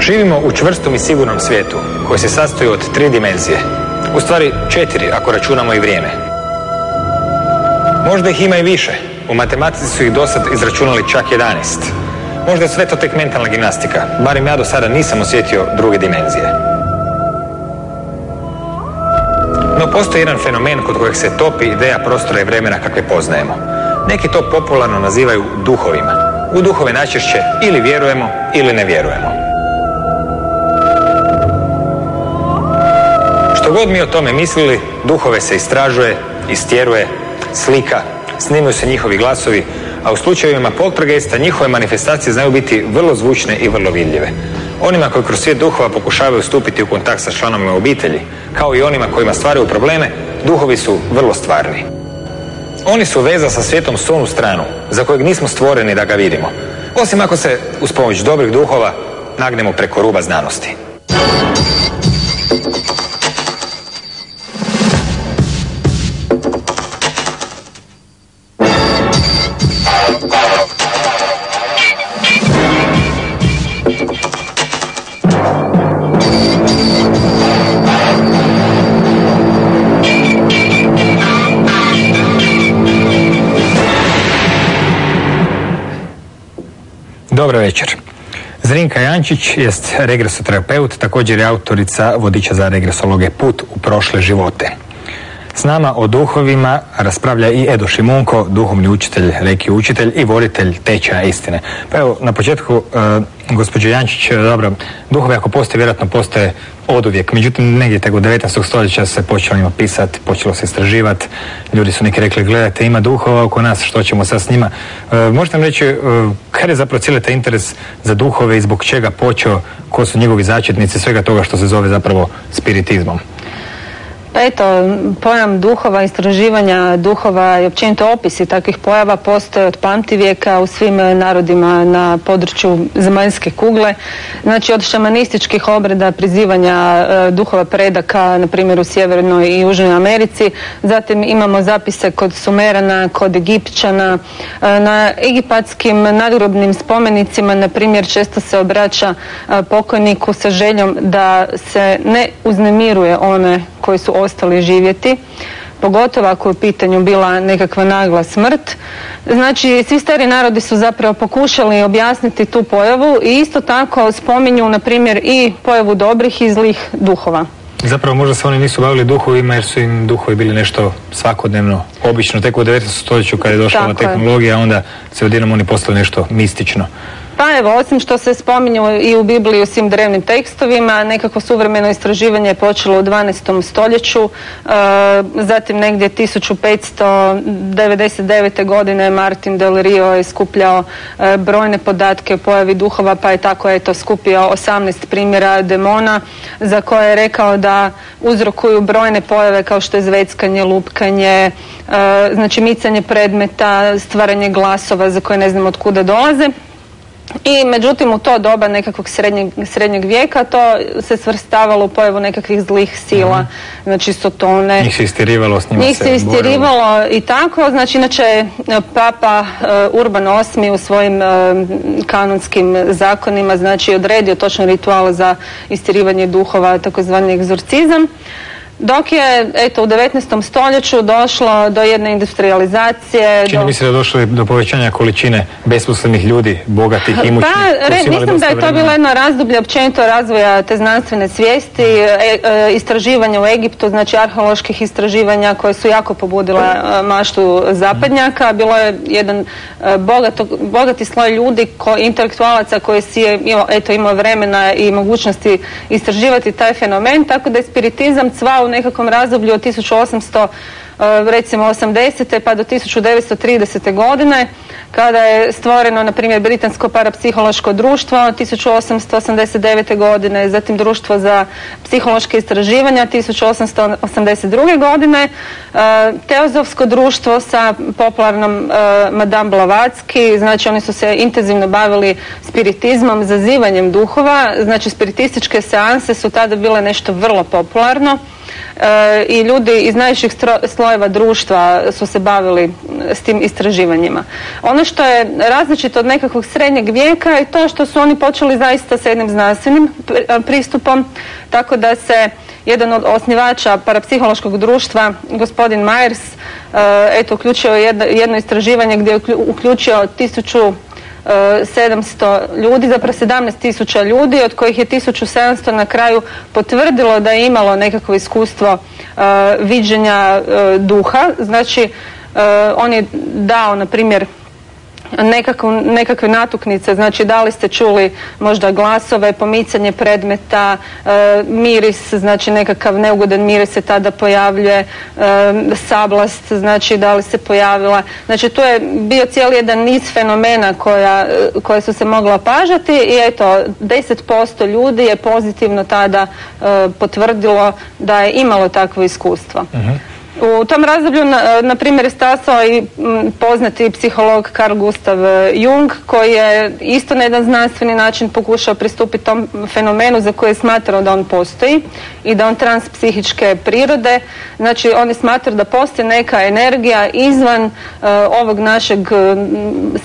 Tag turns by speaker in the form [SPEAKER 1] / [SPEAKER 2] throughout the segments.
[SPEAKER 1] Živimo u čvrstom i sigurnom svijetu koji se sastoji od tri dimenzije. U stvari četiri ako računamo i vrijeme. Možda ih ima i više. U matematici su ih dosad izračunali čak 11. Možda je sve to tek mentalna gimnastika. Barem ja do sada nisam osjetio druge dimenzije. No postoji jedan fenomen kod kojeg se topi ideja prostora i vremena kakve poznajemo. Neki to popularno nazivaju duhovima. U duhove najčešće ili vjerujemo ili ne vjerujemo. Što god mi o tome mislili, duhove se istražuje, istjeruje, slika, snimaju se njihovi glasovi, a u slučajevima poltergeista njihove manifestacije znaju biti vrlo zvučne i vrlo vidljive. Onima koji kroz svijet duhova pokušavaju stupiti u kontakt sa članovima obitelji, kao i onima kojima stvaraju probleme, duhovi su vrlo stvarni. Oni su veza sa svijetom s onu stranu, za kojeg nismo stvoreni da ga vidimo. Osim ako se, uz pomoć dobrih duhova, nagnemo preko ruba znanosti. Zrinka Jančić jest regresoterapeut, također je autorica vodiča za regresologe Put u prošle živote. S nama o duhovima raspravlja i Edo Šimunko, duhovni učitelj, reki učitelj i voditelj tečaja istine. Pa evo, na početku, uh, gospođo Jančić, dobro, duhovi ako postoje, vjerojatno postoje oduvijek. Međutim, negdje tek u 19. stoljeća se počelo njima pisati, počelo se istraživati. Ljudi su neki rekli, gledajte, ima duhova oko nas, što ćemo sad s njima? Uh, možete nam reći, uh, kada je zapravo cijeli taj interes za duhove i zbog čega počeo, ko su njegovi začetnici, svega toga što se zove zapravo spiritizmom?
[SPEAKER 2] Pa eto, pojam duhova, istraživanja duhova i općenito opisi takvih pojava postoje od pamtivijeka u svim narodima na području zemaljske kugle. Znači od šamanističkih obreda prizivanja e, duhova predaka, na primjer u Sjevernoj i Južnoj Americi. Zatim imamo zapise kod Sumerana, kod Egipćana. E, na egipatskim nadgrobnim spomenicima, na primjer, često se obraća e, pokojniku sa željom da se ne uznemiruje one koji su ostali živjeti, pogotovo ako je u pitanju bila nekakva nagla smrt. Znači, svi stari narodi su zapravo pokušali objasniti tu pojavu i isto tako spominju, na primjer, i pojavu dobrih i zlih duhova.
[SPEAKER 1] Zapravo možda se oni nisu bavili duhovima jer su im duhovi bili nešto svakodnevno, obično, tek u 19. stoljeću kad je došla
[SPEAKER 2] Tako
[SPEAKER 1] ova tehnologija, onda se odjednom oni postali nešto mistično.
[SPEAKER 2] Pa evo, osim što se spominju i u Bibliji u svim drevnim tekstovima, nekako suvremeno istraživanje je počelo u 12. stoljeću, e, zatim negdje 1599. godine Martin Del Rio je skupljao e, brojne podatke o pojavi duhova, pa je tako eto skupio 18 primjera demona za koje je rekao da uzrokuju brojne pojave kao što je zveckanje, lupkanje, e, znači micanje predmeta, stvaranje glasova za koje ne znam od kuda dolaze. I međutim u to doba nekakvog srednjeg, srednjeg vijeka to se svrstavalo u pojavu nekakvih zlih sila, znači sotone.
[SPEAKER 1] Njih se istirivalo s njima
[SPEAKER 2] Njih se istirivalo i tako, znači inače e, Papa e, Urban VIII u svojim e, kanonskim zakonima znači odredio točno ritual za istirivanje duhova, takozvani egzorcizam. Dok je eto u 19. stoljeću došlo do jedne industrializacije.
[SPEAKER 1] Čini
[SPEAKER 2] do...
[SPEAKER 1] mi se da je došlo do povećanja količine besposlenih ljudi, bogatih, imućnih.
[SPEAKER 2] Pa, re, mislim da je to bilo jedno razdoblje općenito razvoja te znanstvene svijesti, e, e, istraživanja u Egiptu, znači arheoloških istraživanja koje su jako pobudile e, maštu zapadnjaka. Bilo je jedan e, bogato- bogati sloj ljudi, ko, intelektualaca koji si je eto, imao vremena i mogućnosti istraživati taj fenomen, tako da je spiritizam cvao nekakvom razdoblju od 1800 e, recimo 80. pa do 1930. godine kada je stvoreno na primjer Britansko parapsihološko društvo 1889. godine, zatim društvo za psihološke istraživanja 1882. godine, e, Teozofsko društvo sa popularnom e, Madame Blavatsky, znači oni su se intenzivno bavili spiritizmom, zazivanjem duhova, znači spiritističke seanse su tada bile nešto vrlo popularno. I ljudi iz najviših slojeva društva su se bavili s tim istraživanjima. Ono što je različito od nekakvog srednjeg vijeka je to što su oni počeli zaista s jednim znanstvenim pristupom, tako da se jedan od osnivača parapsihološkog društva, gospodin Myers, eto, uključio jedno, istraživanje gdje je uključio 700 ljudi, zapravo 17 tisuća ljudi, od kojih je 1700 na kraju potvrdilo da je imalo nekakvo iskustvo viđenja duha. Znači, on je dao, na primjer, nekakve natuknice, znači da li ste čuli možda glasove, pomicanje predmeta, e, miris, znači nekakav neugodan miris se tada pojavljuje, e, sablast, znači da li se pojavila. Znači tu je bio cijeli jedan niz fenomena koja, koje su se mogla pažati i eto 10% ljudi je pozitivno tada e, potvrdilo da je imalo takvo iskustvo. uh u tom razdoblju, na, na primjer, je stasao i poznati psiholog Carl Gustav e, Jung, koji je isto na jedan znanstveni način pokušao pristupiti tom fenomenu za koji je smatrao da on postoji i da on transpsihičke prirode. Znači, on je smatrao da postoji neka energija izvan uh, ovog našeg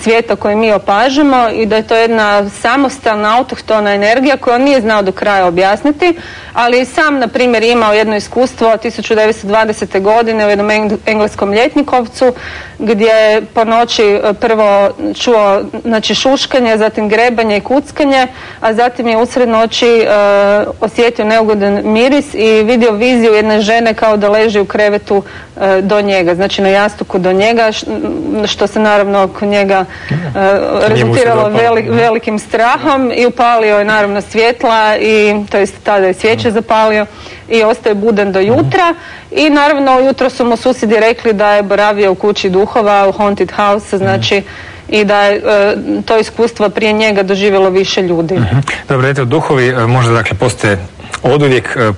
[SPEAKER 2] svijeta koji mi opažamo i da je to jedna samostalna, autohtona energija koju on nije znao do kraja objasniti, ali sam, na primjer, imao jedno iskustvo 1920. godine godine u jednom engleskom ljetnikovcu gdje po noći e, prvo čuo znači, šuškanje, zatim grebanje i kuckanje, a zatim je usred noći e, osjetio neugodan miris i vidio viziju jedne žene kao da leži u krevetu e, do njega, znači na jastuku do njega, što se naravno kod njega rezultiralo velikim strahom i upalio je naravno svjetla i to jest tada je svijeće zapalio i ostaje budan do jutra i naravno ujutro su mu susjedi rekli da je boravio u kući duhova, u haunted house, znači i da je e, to iskustvo prije njega doživjelo više ljudi. uh
[SPEAKER 1] Dobro, eto, duhovi e, možda dakle postoje oduvijek, e,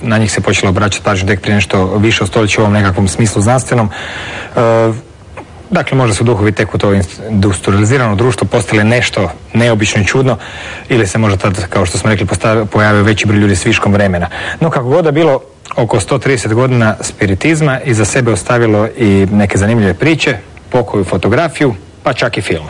[SPEAKER 1] na njih se počelo obraćati pažnju tek prije nešto više o stoljeću u ovom nekakvom smislu znanstvenom. Dakle, možda su duhovi tek u to industrializirano društvo postali nešto neobično i čudno ili se možda tad, kao što smo rekli, pojavio veći broj ljudi s viškom vremena. No, kako god da bilo, oko 130 godina spiritizma i za sebe ostavilo i neke zanimljive priče, pokoju fotografiju, pa čak i film.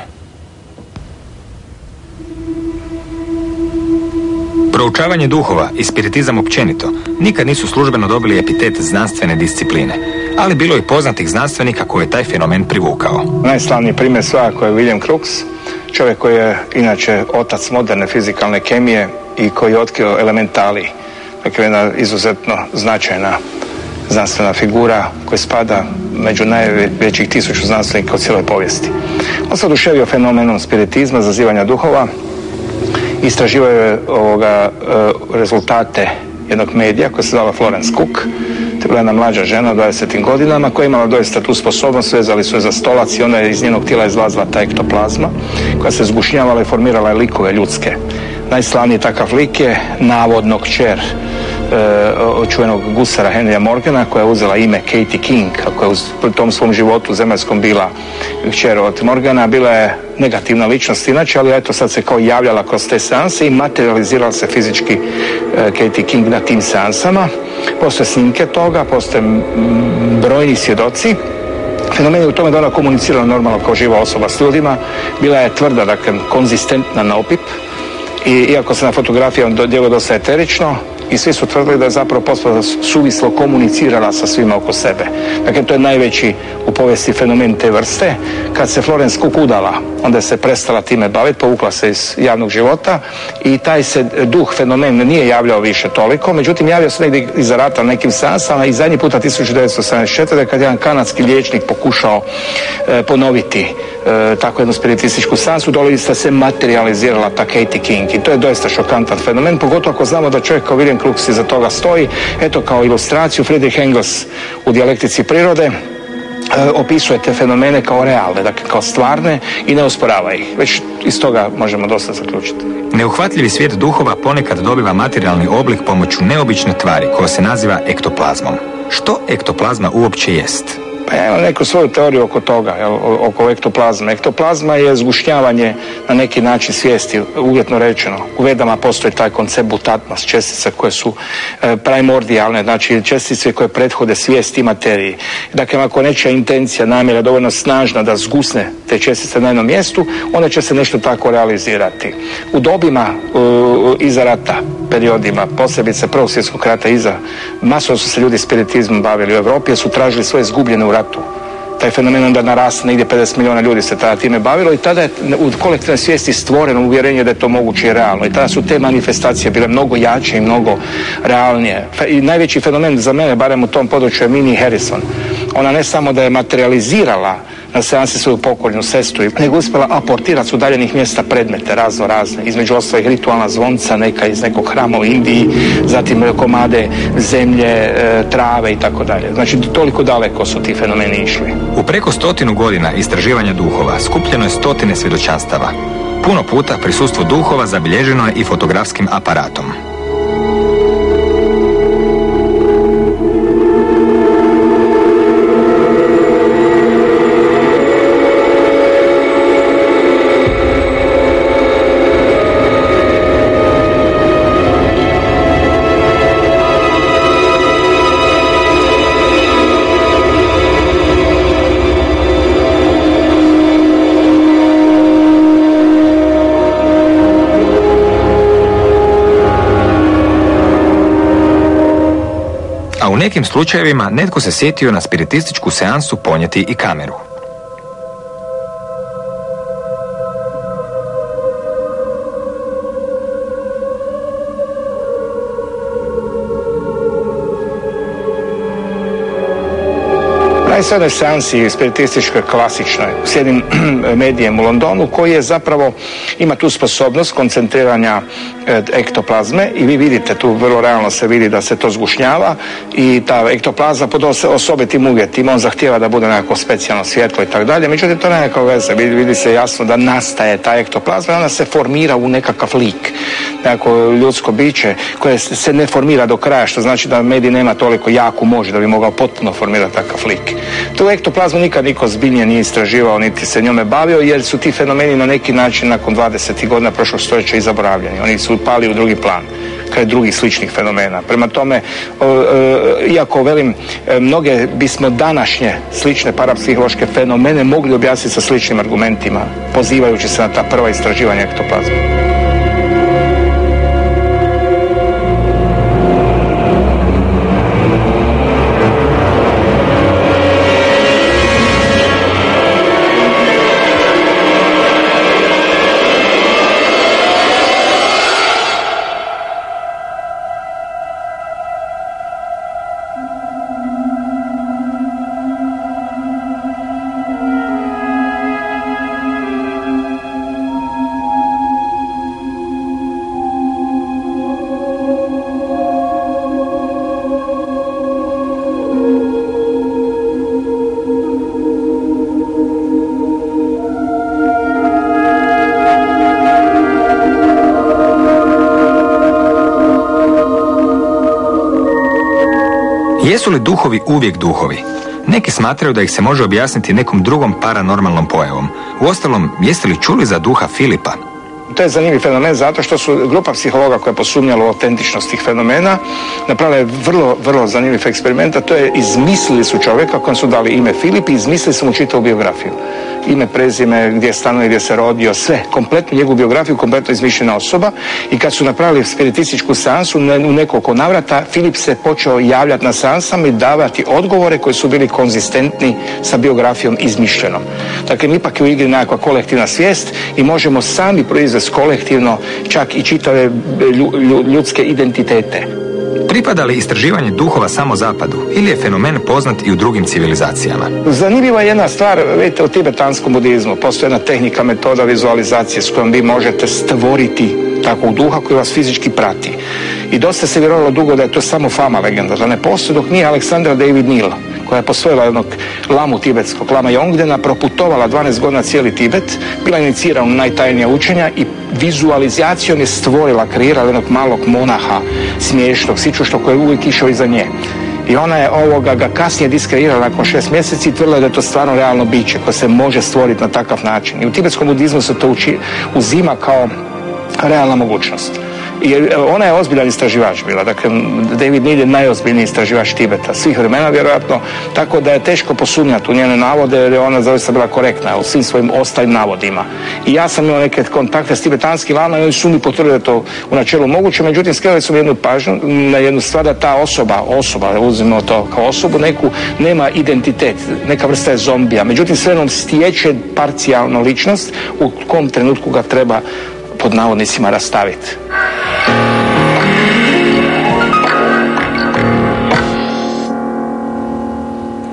[SPEAKER 1] Proučavanje duhova i spiritizam općenito nikad nisu službeno dobili epitet znanstvene discipline, ali bilo je poznatih znanstvenika koje je taj fenomen privukao.
[SPEAKER 3] Najslavniji primjer svakako je William Crookes, čovjek koji je inače otac moderne fizikalne kemije i koji je otkrio elementali. Dakle, jedna izuzetno značajna znanstvena figura koja spada među najvećih tisuću znanstvenika u cijeloj povijesti. On se oduševio fenomenom spiritizma, zazivanja duhova, istraživao je ovoga, e, rezultate jednog medija koja se zvala Florence Cook. To je bila jedna mlađa žena u 20. godinama koja je imala doista tu sposobnost, vezali su je za stolac i ona je iz njenog tijela izlazila ta ektoplazma koja se zgušnjavala i formirala likove ljudske. Najslavniji takav lik je navodno kćer e, čuvenog gusara Henrya Morgana koja je uzela ime Katie King, kako je u tom svom životu zemaljskom bila kćer od Morgana, bila je negativna ličnost inače, ali eto sad se kao javljala kroz te seanse i materializirala se fizički e, Katie King na tim seansama. Postoje snimke toga, postoje brojni svjedoci. Fenomen je u tome da ona komunicirala normalno kao živa osoba s ljudima, bila je tvrda, dakle, konzistentna na opip. I iako se na fotografiji djelo dosta eterično, i svi su tvrdili da je zapravo postala suvislo komunicirala sa svima oko sebe. Dakle, to je najveći u povijesti fenomen te vrste. Kad se Florence Cook udala, onda se prestala time baviti, povukla se iz javnog života i taj se duh fenomen nije javljao više toliko, međutim javljao se negdje iza rata nekim seansama i zadnji puta 1974. kad je jedan kanadski liječnik pokušao e, ponoviti e, tako jednu spiritističku sansu, doista se materializirala ta Katie King i to je doista šokantan fenomen, pogotovo ako znamo da čovjek kao William Crookes iza toga stoji. Eto kao ilustraciju Friedrich Engels u dijalektici prirode E, opisuje te fenomene kao realne, dakle kao stvarne i ne osporava ih. Već iz toga možemo dosta zaključiti.
[SPEAKER 1] Neuhvatljivi svijet duhova ponekad dobiva materijalni oblik pomoću neobične tvari koja se naziva ektoplazmom. Što ektoplazma uopće jest?
[SPEAKER 3] Pa ja imam neku svoju teoriju oko toga, oko ektoplazme. Ektoplazma je zgušnjavanje na neki način svijesti, uvjetno rečeno. U vedama postoji taj koncept butatnost, čestice koje su e, primordijalne, znači čestice koje prethode svijesti i materiji. Dakle, ako nečija intencija, namjera dovoljno snažna da zgusne te čestice na jednom mjestu, onda će se nešto tako realizirati. U dobima iza rata, periodima, posebice prvog svjetskog rata iza, masovno su se ljudi spiritizmom bavili u Europi jer su tražili svoje zgubljene u ratu. Taj fenomen onda narasta, negdje 50 milijuna ljudi se tada time bavilo i tada je u kolektivnoj svijesti stvoreno uvjerenje da je to moguće i realno. I tada su te manifestacije bile mnogo jače i mnogo realnije. I najveći fenomen za mene, barem u tom području, je Minnie Harrison. Ona ne samo da je materializirala na seansi svoju pokoljnu sestru, nego uspjela aportirati s udaljenih mjesta predmete razno razne, između ostalih ritualna zvonca, neka iz nekog hrama u Indiji, zatim komade zemlje, e, trave i tako dalje. Znači toliko daleko su ti fenomeni išli.
[SPEAKER 1] U preko stotinu godina istraživanja duhova skupljeno je stotine svjedočanstava. Puno puta prisustvo duhova zabilježeno je i fotografskim aparatom. Nekim slučajevima netko se sjetio na spiritističku seansu ponijeti i kameru.
[SPEAKER 3] Najsrednoj seansi spiritističkoj klasičnoj s jednim medijem u Londonu koji je zapravo ima tu sposobnost koncentriranja e, ektoplazme i vi vidite tu vrlo realno se vidi da se to zgušnjava i ta ektoplazma pod osobitim uvjetima on zahtjeva da bude nekako specijalno svjetlo i tako dalje međutim to nema veze. Vidi, vidi se jasno da nastaje ta ektoplazma i ona se formira u nekakav lik nekako ljudsko biće koje se ne formira do kraja što znači da medij nema toliko jaku moć da bi mogao potpuno formirati takav lik tu ektoplazmu nikad niko zbiljnije nije istraživao niti se njome bavio jer su ti fenomeni na neki način nakon 20. godina prošlog stoljeća i zaboravljeni. Oni su pali u drugi plan kao drugih sličnih fenomena. Prema tome, iako velim, e, mnoge bismo današnje slične parapsihološke fenomene mogli objasniti sa sličnim argumentima, pozivajući se na ta prva istraživanja ektoplazma.
[SPEAKER 1] Jesu li duhovi uvijek duhovi? Neki smatraju da ih se može objasniti nekom drugom paranormalnom pojavom. Uostalom, jeste li čuli za duha Filipa?
[SPEAKER 3] To je zanimljiv fenomen zato što su grupa psihologa koja je posumnjala u autentičnost tih fenomena napravila vrlo, vrlo zanimljiv eksperiment, a to je izmislili su čovjeka kojem su dali ime Filip i izmislili su mu čitavu biografiju ime, prezime, gdje stanuje, gdje se rodio, sve, kompletnu njegovu biografiju, kompletno izmišljena osoba i kad su napravili spiritističku seansu u nekoliko navrata, Filip se počeo javljati na seansama i davati odgovore koji su bili konzistentni sa biografijom izmišljenom. Dakle, ipak je u igri nekakva kolektivna svijest i možemo sami proizvesti kolektivno čak i čitave ljudske identitete.
[SPEAKER 1] Pripada li istraživanje duhova samo zapadu ili je fenomen poznat i u drugim civilizacijama?
[SPEAKER 3] Zanimljiva je jedna stvar, vidite u tibetanskom budizmu postoji jedna tehnika, metoda vizualizacije s kojom vi možete stvoriti takvog duha koji vas fizički prati. I dosta se vjerovalo dugo da je to samo fama legenda, da ne postoji dok nije Aleksandra David Neal koja je posvojila jednog lamu tibetskog, lama Jongdena, proputovala 12 godina cijeli Tibet, bila inicirana u najtajnija učenja i vizualizacijom je stvorila, kreirala jednog malog monaha, smiješnog, sičuštog koji je uvijek išao iza nje. I ona je ovoga ga kasnije diskreirala nakon šest mjeseci i tvrdila da je to stvarno realno biće koje se može stvoriti na takav način. I u tibetskom budizmu se to uči, uzima kao realna mogućnost. Jer ona je ozbiljan istraživač bila, dakle David Neal je najozbiljniji istraživač Tibeta svih vremena vjerojatno, tako da je teško posumnjati u njene navode jer je ona zaista bila korektna u svim svojim ostalim navodima. I ja sam imao neke kontakte s tibetanskim vama i oni su mi potvrdili to u načelu moguće, međutim skrenuli su mi jednu pažnju na jednu stvar da ta osoba, osoba, uzmemo to kao osobu, neku nema identitet, neka vrsta je zombija, međutim sve nam stječe parcijalno ličnost u kom trenutku ga treba pod navodnicima rastaviti.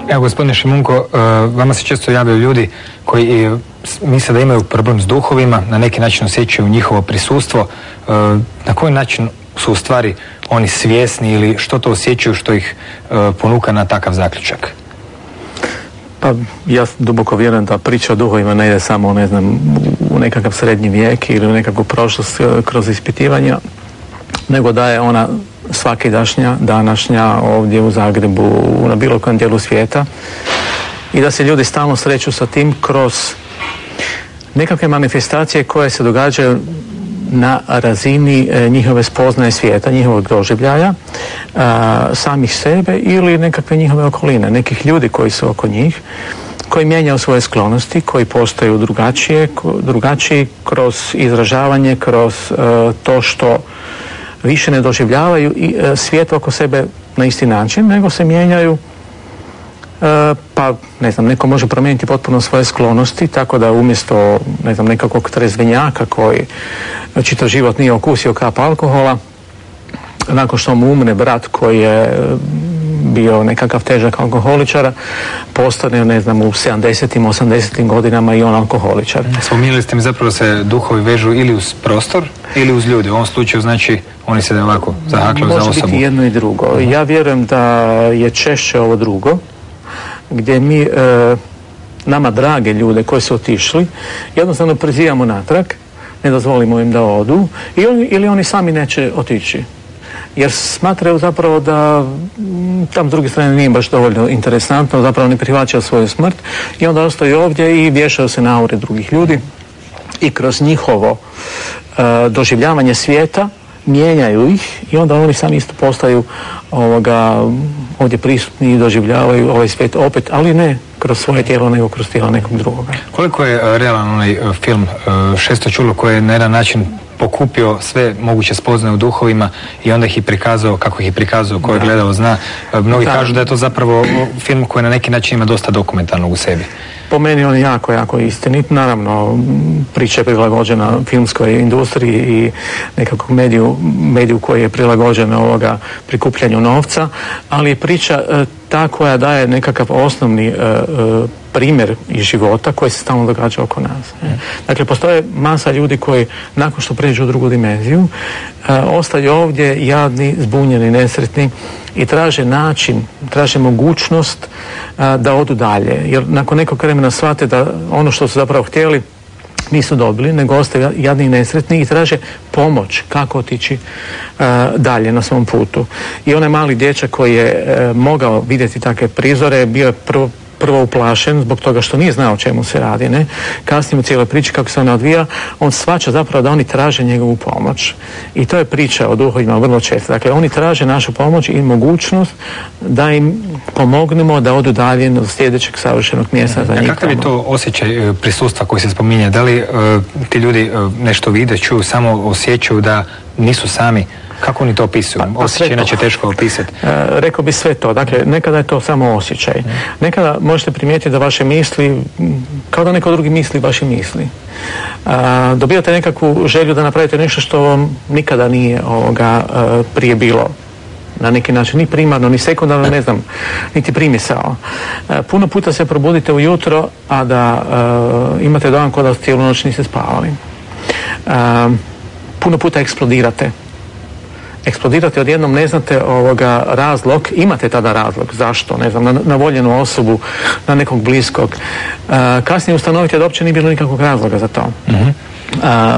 [SPEAKER 1] Evo gospodine Šimunko, e, vama se često javljaju ljudi koji e, misle da imaju problem s duhovima, na neki način osjećaju njihovo prisustvo. E, na koji način su u stvari oni svjesni ili što to osjećaju što ih ponuka na takav zaključak?
[SPEAKER 4] Pa ja duboko vjerujem da priča o duhovima ne ide samo ne znam, u nekakav srednji vijek ili u nekakvu prošlost kroz ispitivanja, nego da je ona svakidašnja, današnja ovdje u Zagrebu, na bilo kojem dijelu svijeta. I da se ljudi stalno sreću sa tim kroz nekakve manifestacije koje se događaju na razini e, njihove spoznaje svijeta, njihovog doživljaja, e, samih sebe ili nekakve njihove okoline, nekih ljudi koji su oko njih, koji mijenjaju svoje sklonosti, koji postaju drugačije, drugačiji kroz izražavanje, kroz e, to što više ne doživljavaju i svijet oko sebe na isti način, nego se mijenjaju pa ne znam, neko može promijeniti potpuno svoje sklonosti, tako da umjesto ne znam, nekakvog trezvenjaka koji čitav život nije okusio kap alkohola, nakon što mu umre brat koji je bio nekakav težak alkoholičar, postane, ne znam, u 70-im, 80-im godinama i on alkoholičar.
[SPEAKER 1] Spominjali ste mi zapravo se duhovi vežu ili uz prostor ili uz ljudi. U ovom slučaju znači oni se ovako zahakljaju za osobu.
[SPEAKER 4] Može biti jedno i drugo. Ja vjerujem da je češće ovo drugo, gdje mi e, nama drage ljude koji su otišli, jednostavno prizivamo natrag, ne dozvolimo im da odu ili oni sami neće otići. Jer smatraju zapravo da mm, tam s druge strane nije baš dovoljno interesantno, zapravo ne prihvaćaju svoju smrt i onda ostaju ovdje i vješaju se na aure drugih ljudi i kroz njihovo e, doživljavanje svijeta mijenjaju ih i onda oni sami isto postaju ovoga, ovdje prisutni i doživljavaju ovaj svijet opet, ali ne kroz svoje tijelo, nego kroz tijelo nekog drugoga.
[SPEAKER 1] Koliko je e, realan onaj e, film Šesto čulo koji je na jedan način pokupio sve moguće spoznaje u duhovima i onda ih i prikazao kako ih je prikazao, ko je gledao zna. Mnogi kažu da je to zapravo film koji na neki način ima dosta dokumentarnog u sebi.
[SPEAKER 4] Po meni on je jako, jako istinit. Naravno, priča je prilagođena filmskoj industriji i nekakvog mediju, mediju koji je prilagođen ovoga prikupljanju novca, ali je priča e, ta koja daje nekakav osnovni e, e, primjer iz života koji se stalno događa oko nas. Dakle, postoje masa ljudi koji nakon što pređu u drugu dimenziju ostaju ovdje jadni, zbunjeni, nesretni i traže način, traže mogućnost da odu dalje. Jer nakon nekog vremena shvate da ono što su zapravo htjeli nisu dobili, nego ostaju jadni i nesretni i traže pomoć kako otići dalje na svom putu. I onaj mali dječak koji je e, mogao vidjeti takve prizore bio je prvo prvo uplašen zbog toga što nije znao o čemu se radi. Ne? Kasnije u cijeloj priči kako se ona odvija, on svača zapravo da oni traže njegovu pomoć. I to je priča o duhovima vrlo često. Dakle, oni traže našu pomoć i mogućnost da im pomognemo da odu dalje do sljedećeg savršenog mjesta za njih.
[SPEAKER 1] Kakav je to osjećaj e, prisustva koji se spominje? Da li e, ti ljudi e, nešto vide, čuju, samo osjećaju da nisu sami kako oni to opisuju? Pa, pa osjećaj inače teško opisati.
[SPEAKER 4] E, rekao bi sve to. Dakle, nekada je to samo osjećaj. Nekada možete primijetiti da vaše misli, kao da neko drugi misli vaše misli. E, dobijate nekakvu želju da napravite nešto što vam nikada nije ovoga e, prije bilo na neki način, ni primarno, ni sekundarno, ne znam, niti primisao. E, puno puta se probudite ujutro, a da imate dojam kao da cijelu noć niste spavali. puno puta eksplodirate eksplodirate odjednom, ne znate ovoga razlog, imate tada razlog, zašto, ne znam, na, voljenu osobu, na nekog bliskog. Uh, kasnije ustanovite da uopće nije bilo nikakvog razloga za to. uh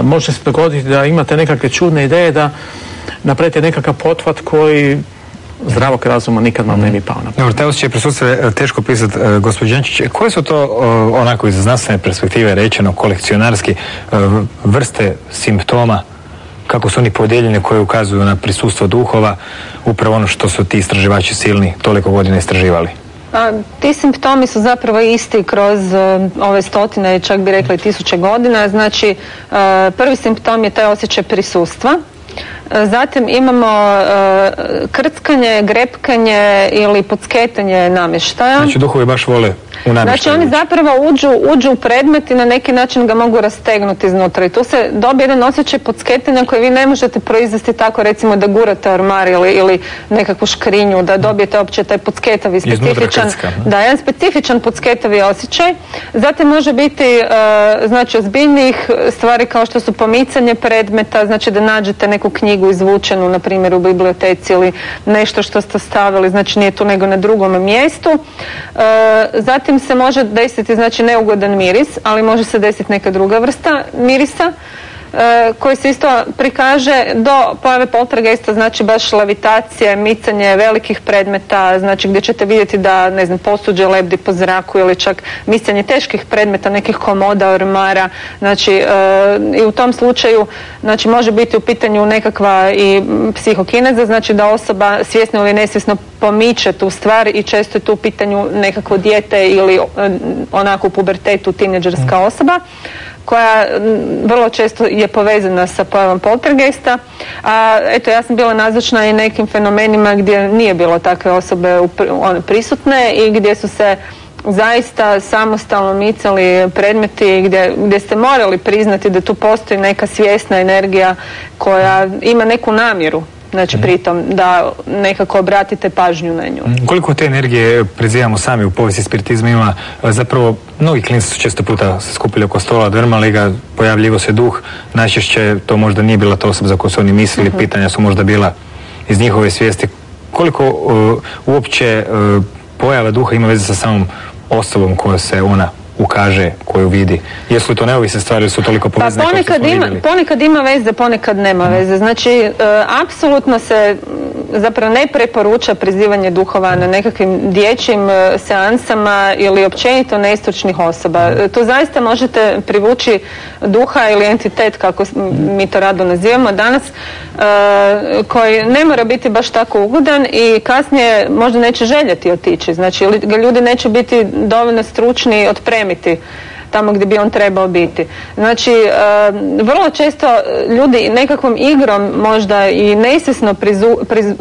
[SPEAKER 4] može se dogoditi da imate nekakve čudne ideje da napravite nekakav potvat koji zdravog razuma nikad vam ne bi pao na.
[SPEAKER 1] Dobro, taj osjećaj prisustva je teško pisati, uh, gospođo Jančić. Koje su to, onako iz znanstvene perspektive rečeno, kolekcionarski, uh, vrste simptoma, kako su oni podijeljeni koje ukazuju na prisustvo duhova, upravo ono što su ti istraživači silni toliko godina istraživali?
[SPEAKER 2] A, ti simptomi su zapravo isti kroz uh, ove stotine, čak bi rekla i tisuće godina. Znači, uh, prvi simptom je taj osjećaj prisustva. Zatim imamo krckanje, grepkanje ili pocketanje namještaja.
[SPEAKER 1] Znači duhovi baš vole u
[SPEAKER 2] Znači oni zapravo uđu, uđu u predmet i na neki način ga mogu rastegnuti iznutra i tu se dobije jedan osjećaj podsketanja koji vi ne možete proizvesti tako recimo da gurate ormar ili, ili nekakvu škrinju, da dobijete uopće taj podsketavi specifičan, da, jedan specifičan podsketavi osjećaj. Zatim može biti uh, znači ozbiljnijih stvari kao što su pomicanje predmeta, znači da nađete neku knjigu izvučenu na primjer u biblioteci ili nešto što ste stavili, znači nije tu nego na drugom mjestu. Uh, zatim se može desiti znači neugodan miris, ali može se desiti neka druga vrsta mirisa e, koji se isto prikaže do pojave poltergeista, znači baš levitacije, micanje velikih predmeta, znači gdje ćete vidjeti da, ne znam, posuđe lebdi po zraku ili čak micanje teških predmeta, nekih komoda, ormara, znači e, i u tom slučaju, znači može biti u pitanju nekakva i psihokineza, znači da osoba svjesno ili nesvjesno pomiče tu stvar i često je tu u pitanju nekakvo dijete ili e, onako u pubertetu tineđerska osoba koja vrlo često je povezana sa pojavom poltergeista. A eto, ja sam bila nazočna i nekim fenomenima gdje nije bilo takve osobe prisutne i gdje su se zaista samostalno micali predmeti gdje, gdje ste morali priznati da tu postoji neka svjesna energija koja ima neku namjeru znači mhm. pritom da nekako obratite pažnju na nju.
[SPEAKER 1] Mhm. Koliko te energije prezivamo sami u povijesti spiritizma ima, zapravo mnogi klinci su često puta se skupili oko stola, drmali ga, pojavljivo se duh, najčešće to možda nije bila ta osoba za koju su oni mislili, mhm. pitanja su možda bila iz njihove svijesti. Koliko uh, uopće uh, pojava duha ima veze sa samom osobom koja se ona ukaže, koju vidi. Jesu li to neovisne stvari ili su toliko pa povezane
[SPEAKER 2] pa ponekad ima, ponekad ima veze, ponekad nema veze. Znači, e, apsolutno se zapravo ne preporuča prizivanje duhova na nekakvim dječjim e, seansama ili općenito nestručnih osoba. E, tu zaista možete privući duha ili entitet, kako mi to rado nazivamo danas, koji ne mora biti baš tako ugodan i kasnije možda neće željeti otići. Znači, ljudi neće biti dovoljno stručni même été tamo gdje bi on trebao biti. Znači, e, vrlo često ljudi nekakvom igrom možda i nesvjesno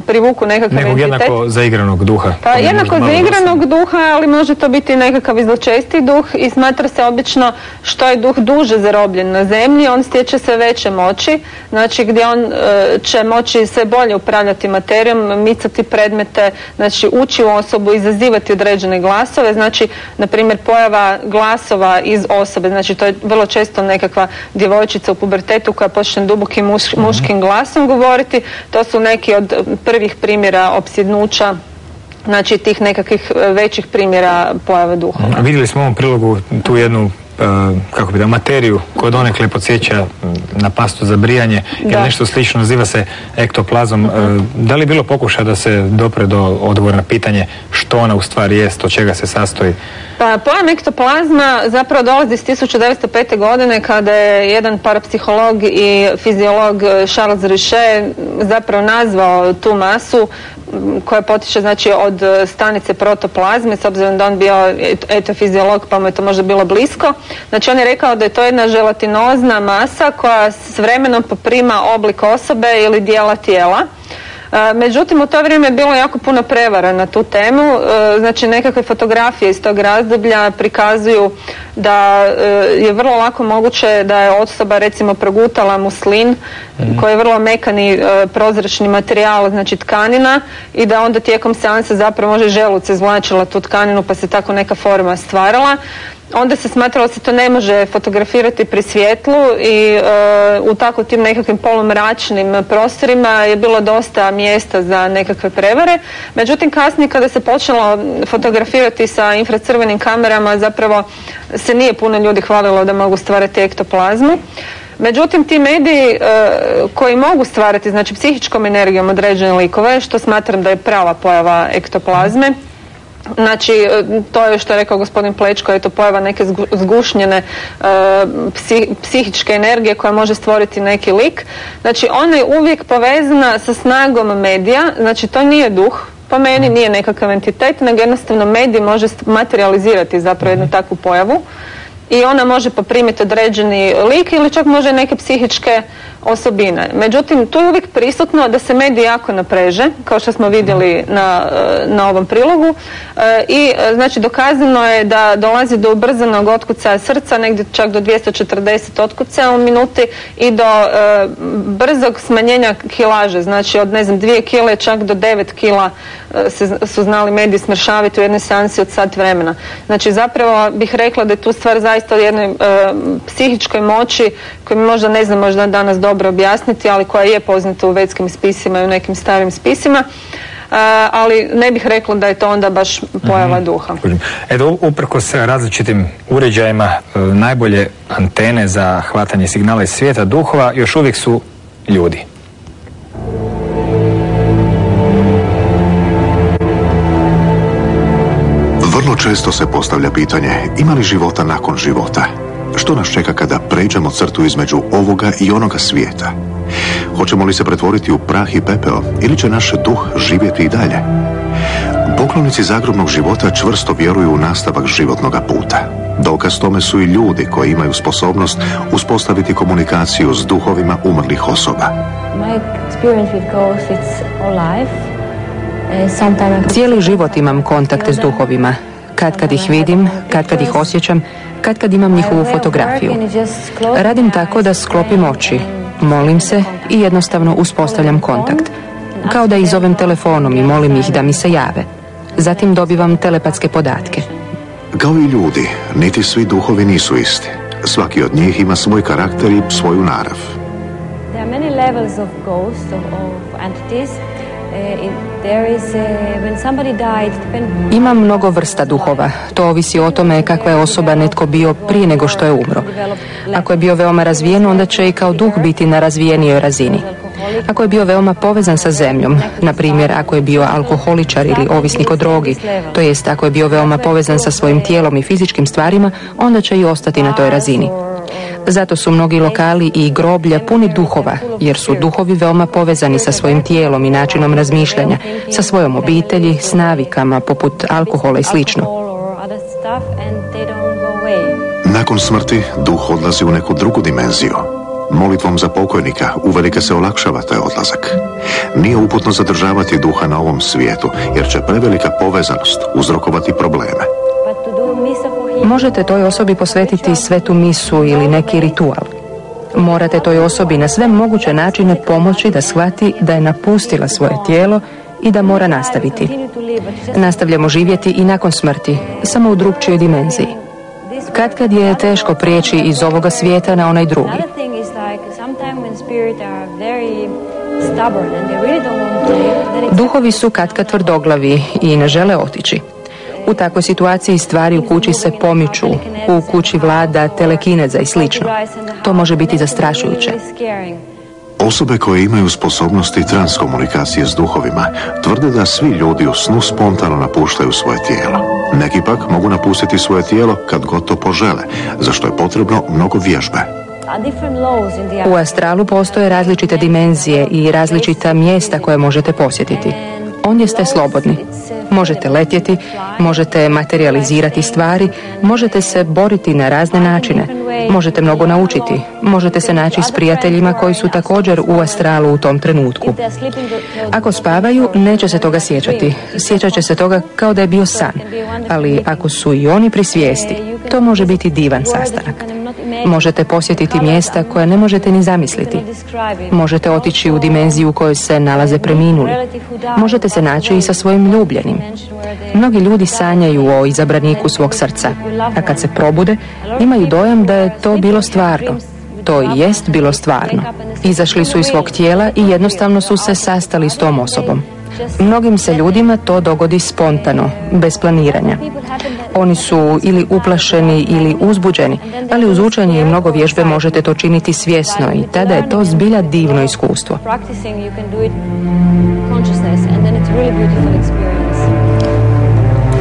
[SPEAKER 2] privuku nekakav
[SPEAKER 1] Nekog jednako zaigranog duha.
[SPEAKER 2] Pa jednako zaigranog duha, ali može to biti nekakav izločesti duh i smatra se obično što je duh duže zarobljen na zemlji, on stječe sve veće moći, znači gdje on e, će moći sve bolje upravljati materijom, micati predmete, znači ući u osobu, izazivati određene glasove, znači, na primjer, pojava glasova iz osobe. Znači to je vrlo često nekakva djevojčica u pubertetu koja počne dubokim mhm. muškim glasom govoriti. To su neki od prvih primjera opsjednuća znači tih nekakvih e, većih primjera pojave duhova.
[SPEAKER 1] Vidjeli smo u ovom prilogu tu jednu kako bi da, materiju koja donekle podsjeća na pastu za brijanje ili nešto slično, naziva se ektoplazom. E, da li je bilo pokušaja da se dopre do odgovora na pitanje što ona u stvari jest, od čega se sastoji?
[SPEAKER 2] Pa pojam ektoplazma zapravo dolazi iz 1905. godine kada je jedan parapsiholog i fiziolog Charles Richet zapravo nazvao tu masu koja potiče znači od stanice protoplazme s obzirom da on bio etofiziolog pa mu je to možda bilo blisko. Znači on je rekao da je to jedna želatinozna masa koja s vremenom poprima oblik osobe ili dijela tijela. E, međutim, u to vrijeme je bilo jako puno prevara na tu temu. E, znači, nekakve fotografije iz tog razdoblja prikazuju da e, je vrlo lako moguće da je osoba recimo progutala muslin mm. koji je vrlo mekani prozračni materijal, znači tkanina i da onda tijekom seansa zapravo može želuce izvlačila tu tkaninu pa se tako neka forma stvarala onda se smatralo se to ne može fotografirati pri svjetlu i e, u tako tim nekakvim polumračnim prostorima je bilo dosta mjesta za nekakve prevare. Međutim, kasnije kada se počelo fotografirati sa infracrvenim kamerama zapravo se nije puno ljudi hvalilo da mogu stvarati ektoplazmu. Međutim, ti mediji e, koji mogu stvarati, znači psihičkom energijom određene likove, što smatram da je prava pojava ektoplazme, Znači, e, to je što je rekao gospodin Plečko, je to pojava neke zgušnjene e, psihičke energije koja može stvoriti neki lik. Znači, ona je uvijek povezana sa snagom medija, znači to nije duh, po meni nije nekakav entitet, nego jednostavno medij može materializirati zapravo jednu takvu pojavu. I ona može poprimiti određeni lik ili čak može neke psihičke osobine. Međutim, tu je uvijek prisutno da se medij jako napreže, kao što smo vidjeli na, e, na ovom prilogu e, i e, znači dokazano je da dolazi do ubrzanog otkucaja srca, negdje čak do 240 otkucaja u minuti i do brzog smanjenja kilaže, znači od ne znam dvije kile čak do 9 kila se, su znali mediji smršaviti u jednoj seansi od sat vremena. Znači zapravo bih rekla da je tu stvar zaista u jednoj psihičkoj moći koju možda ne znam možda danas dobro dobro objasniti, ali koja je poznata u vetskim spisima i u nekim starim spisima. Uh, ali ne bih rekla da je to onda baš pojava mm duha.
[SPEAKER 1] Edo, uprko se različitim uređajima, e, najbolje antene za hvatanje signala iz svijeta duhova još uvijek su ljudi.
[SPEAKER 5] Vrlo često se postavlja pitanje ima li života nakon života? Što nas čeka kada pređemo crtu između ovoga i onoga svijeta? Hoćemo li se pretvoriti u prah i pepeo ili će naš duh živjeti i dalje? Poklonici zagrobnog života čvrsto vjeruju u nastavak životnog puta. Dokaz tome su i ljudi koji imaju sposobnost uspostaviti komunikaciju s duhovima umrlih osoba.
[SPEAKER 6] Cijeli život imam kontakte s duhovima. Kad kad ih vidim, kad kad ih osjećam, kad kad imam njihovu fotografiju. Radim tako da sklopim oči, molim se i jednostavno uspostavljam kontakt. Kao da ih zovem telefonom i molim ih da mi se jave. Zatim dobivam telepatske podatke.
[SPEAKER 5] Kao i ljudi, niti svi duhovi nisu isti. Svaki od njih ima svoj karakter i svoju narav. There are many levels of ghosts, of, of entities.
[SPEAKER 6] Ima mnogo vrsta duhova. To ovisi o tome kakva je osoba netko bio prije nego što je umro. Ako je bio veoma razvijen, onda će i kao duh biti na razvijenijoj razini. Ako je bio veoma povezan sa zemljom, na primjer ako je bio alkoholičar ili ovisnik o drogi, to jest ako je bio veoma povezan sa svojim tijelom i fizičkim stvarima, onda će i ostati na toj razini. Zato su mnogi lokali i groblja puni duhova, jer su duhovi veoma povezani sa svojim tijelom i načinom razmišljanja, sa svojom obitelji, s navikama poput alkohola i slično.
[SPEAKER 5] Nakon smrti duh odlazi u neku drugu dimenziju. Molitvom za pokojnika uvelike se olakšava taj odlazak. Nije uputno zadržavati duha na ovom svijetu, jer će prevelika povezanost uzrokovati probleme.
[SPEAKER 6] Možete toj osobi posvetiti svetu misu ili neki ritual. Morate toj osobi na sve moguće načine pomoći da shvati da je napustila svoje tijelo i da mora nastaviti. Nastavljamo živjeti i nakon smrti, samo u drugčijoj dimenziji. Kad kad je teško prijeći iz ovoga svijeta na onaj drugi. Duhovi su katka tvrdoglavi i ne žele otići. U takvoj situaciji stvari u kući se pomiču, u kući vlada telekineza i slično. To može biti zastrašujuće.
[SPEAKER 5] Osobe koje imaju sposobnosti transkomunikacije s duhovima tvrde da svi ljudi u snu spontano napuštaju svoje tijelo. Neki pak mogu napustiti svoje tijelo kad god to požele, za što je potrebno mnogo vježbe.
[SPEAKER 6] U astralu postoje različite dimenzije i različita mjesta koje možete posjetiti. Ondje ste slobodni. Možete letjeti, možete materializirati stvari, možete se boriti na razne načine, možete mnogo naučiti, možete se naći s prijateljima koji su također u astralu u tom trenutku. Ako spavaju, neće se toga sjećati. Sjećat će se toga kao da je bio san. Ali ako su i oni pri svijesti, to može biti divan sastanak. Možete posjetiti mjesta koja ne možete ni zamisliti. Možete otići u dimenziju u kojoj se nalaze preminuli. Možete se naći i sa svojim ljubljenim. Mnogi ljudi sanjaju o izabraniku svog srca, a kad se probude, imaju dojam da je to bilo stvarno. To i jest bilo stvarno. Izašli su iz svog tijela i jednostavno su se sastali s tom osobom. Mnogim se ljudima to dogodi spontano, bez planiranja. Oni su ili uplašeni ili uzbuđeni, ali uz učenje i mnogo vježbe možete to činiti svjesno i tada je to zbilja divno iskustvo.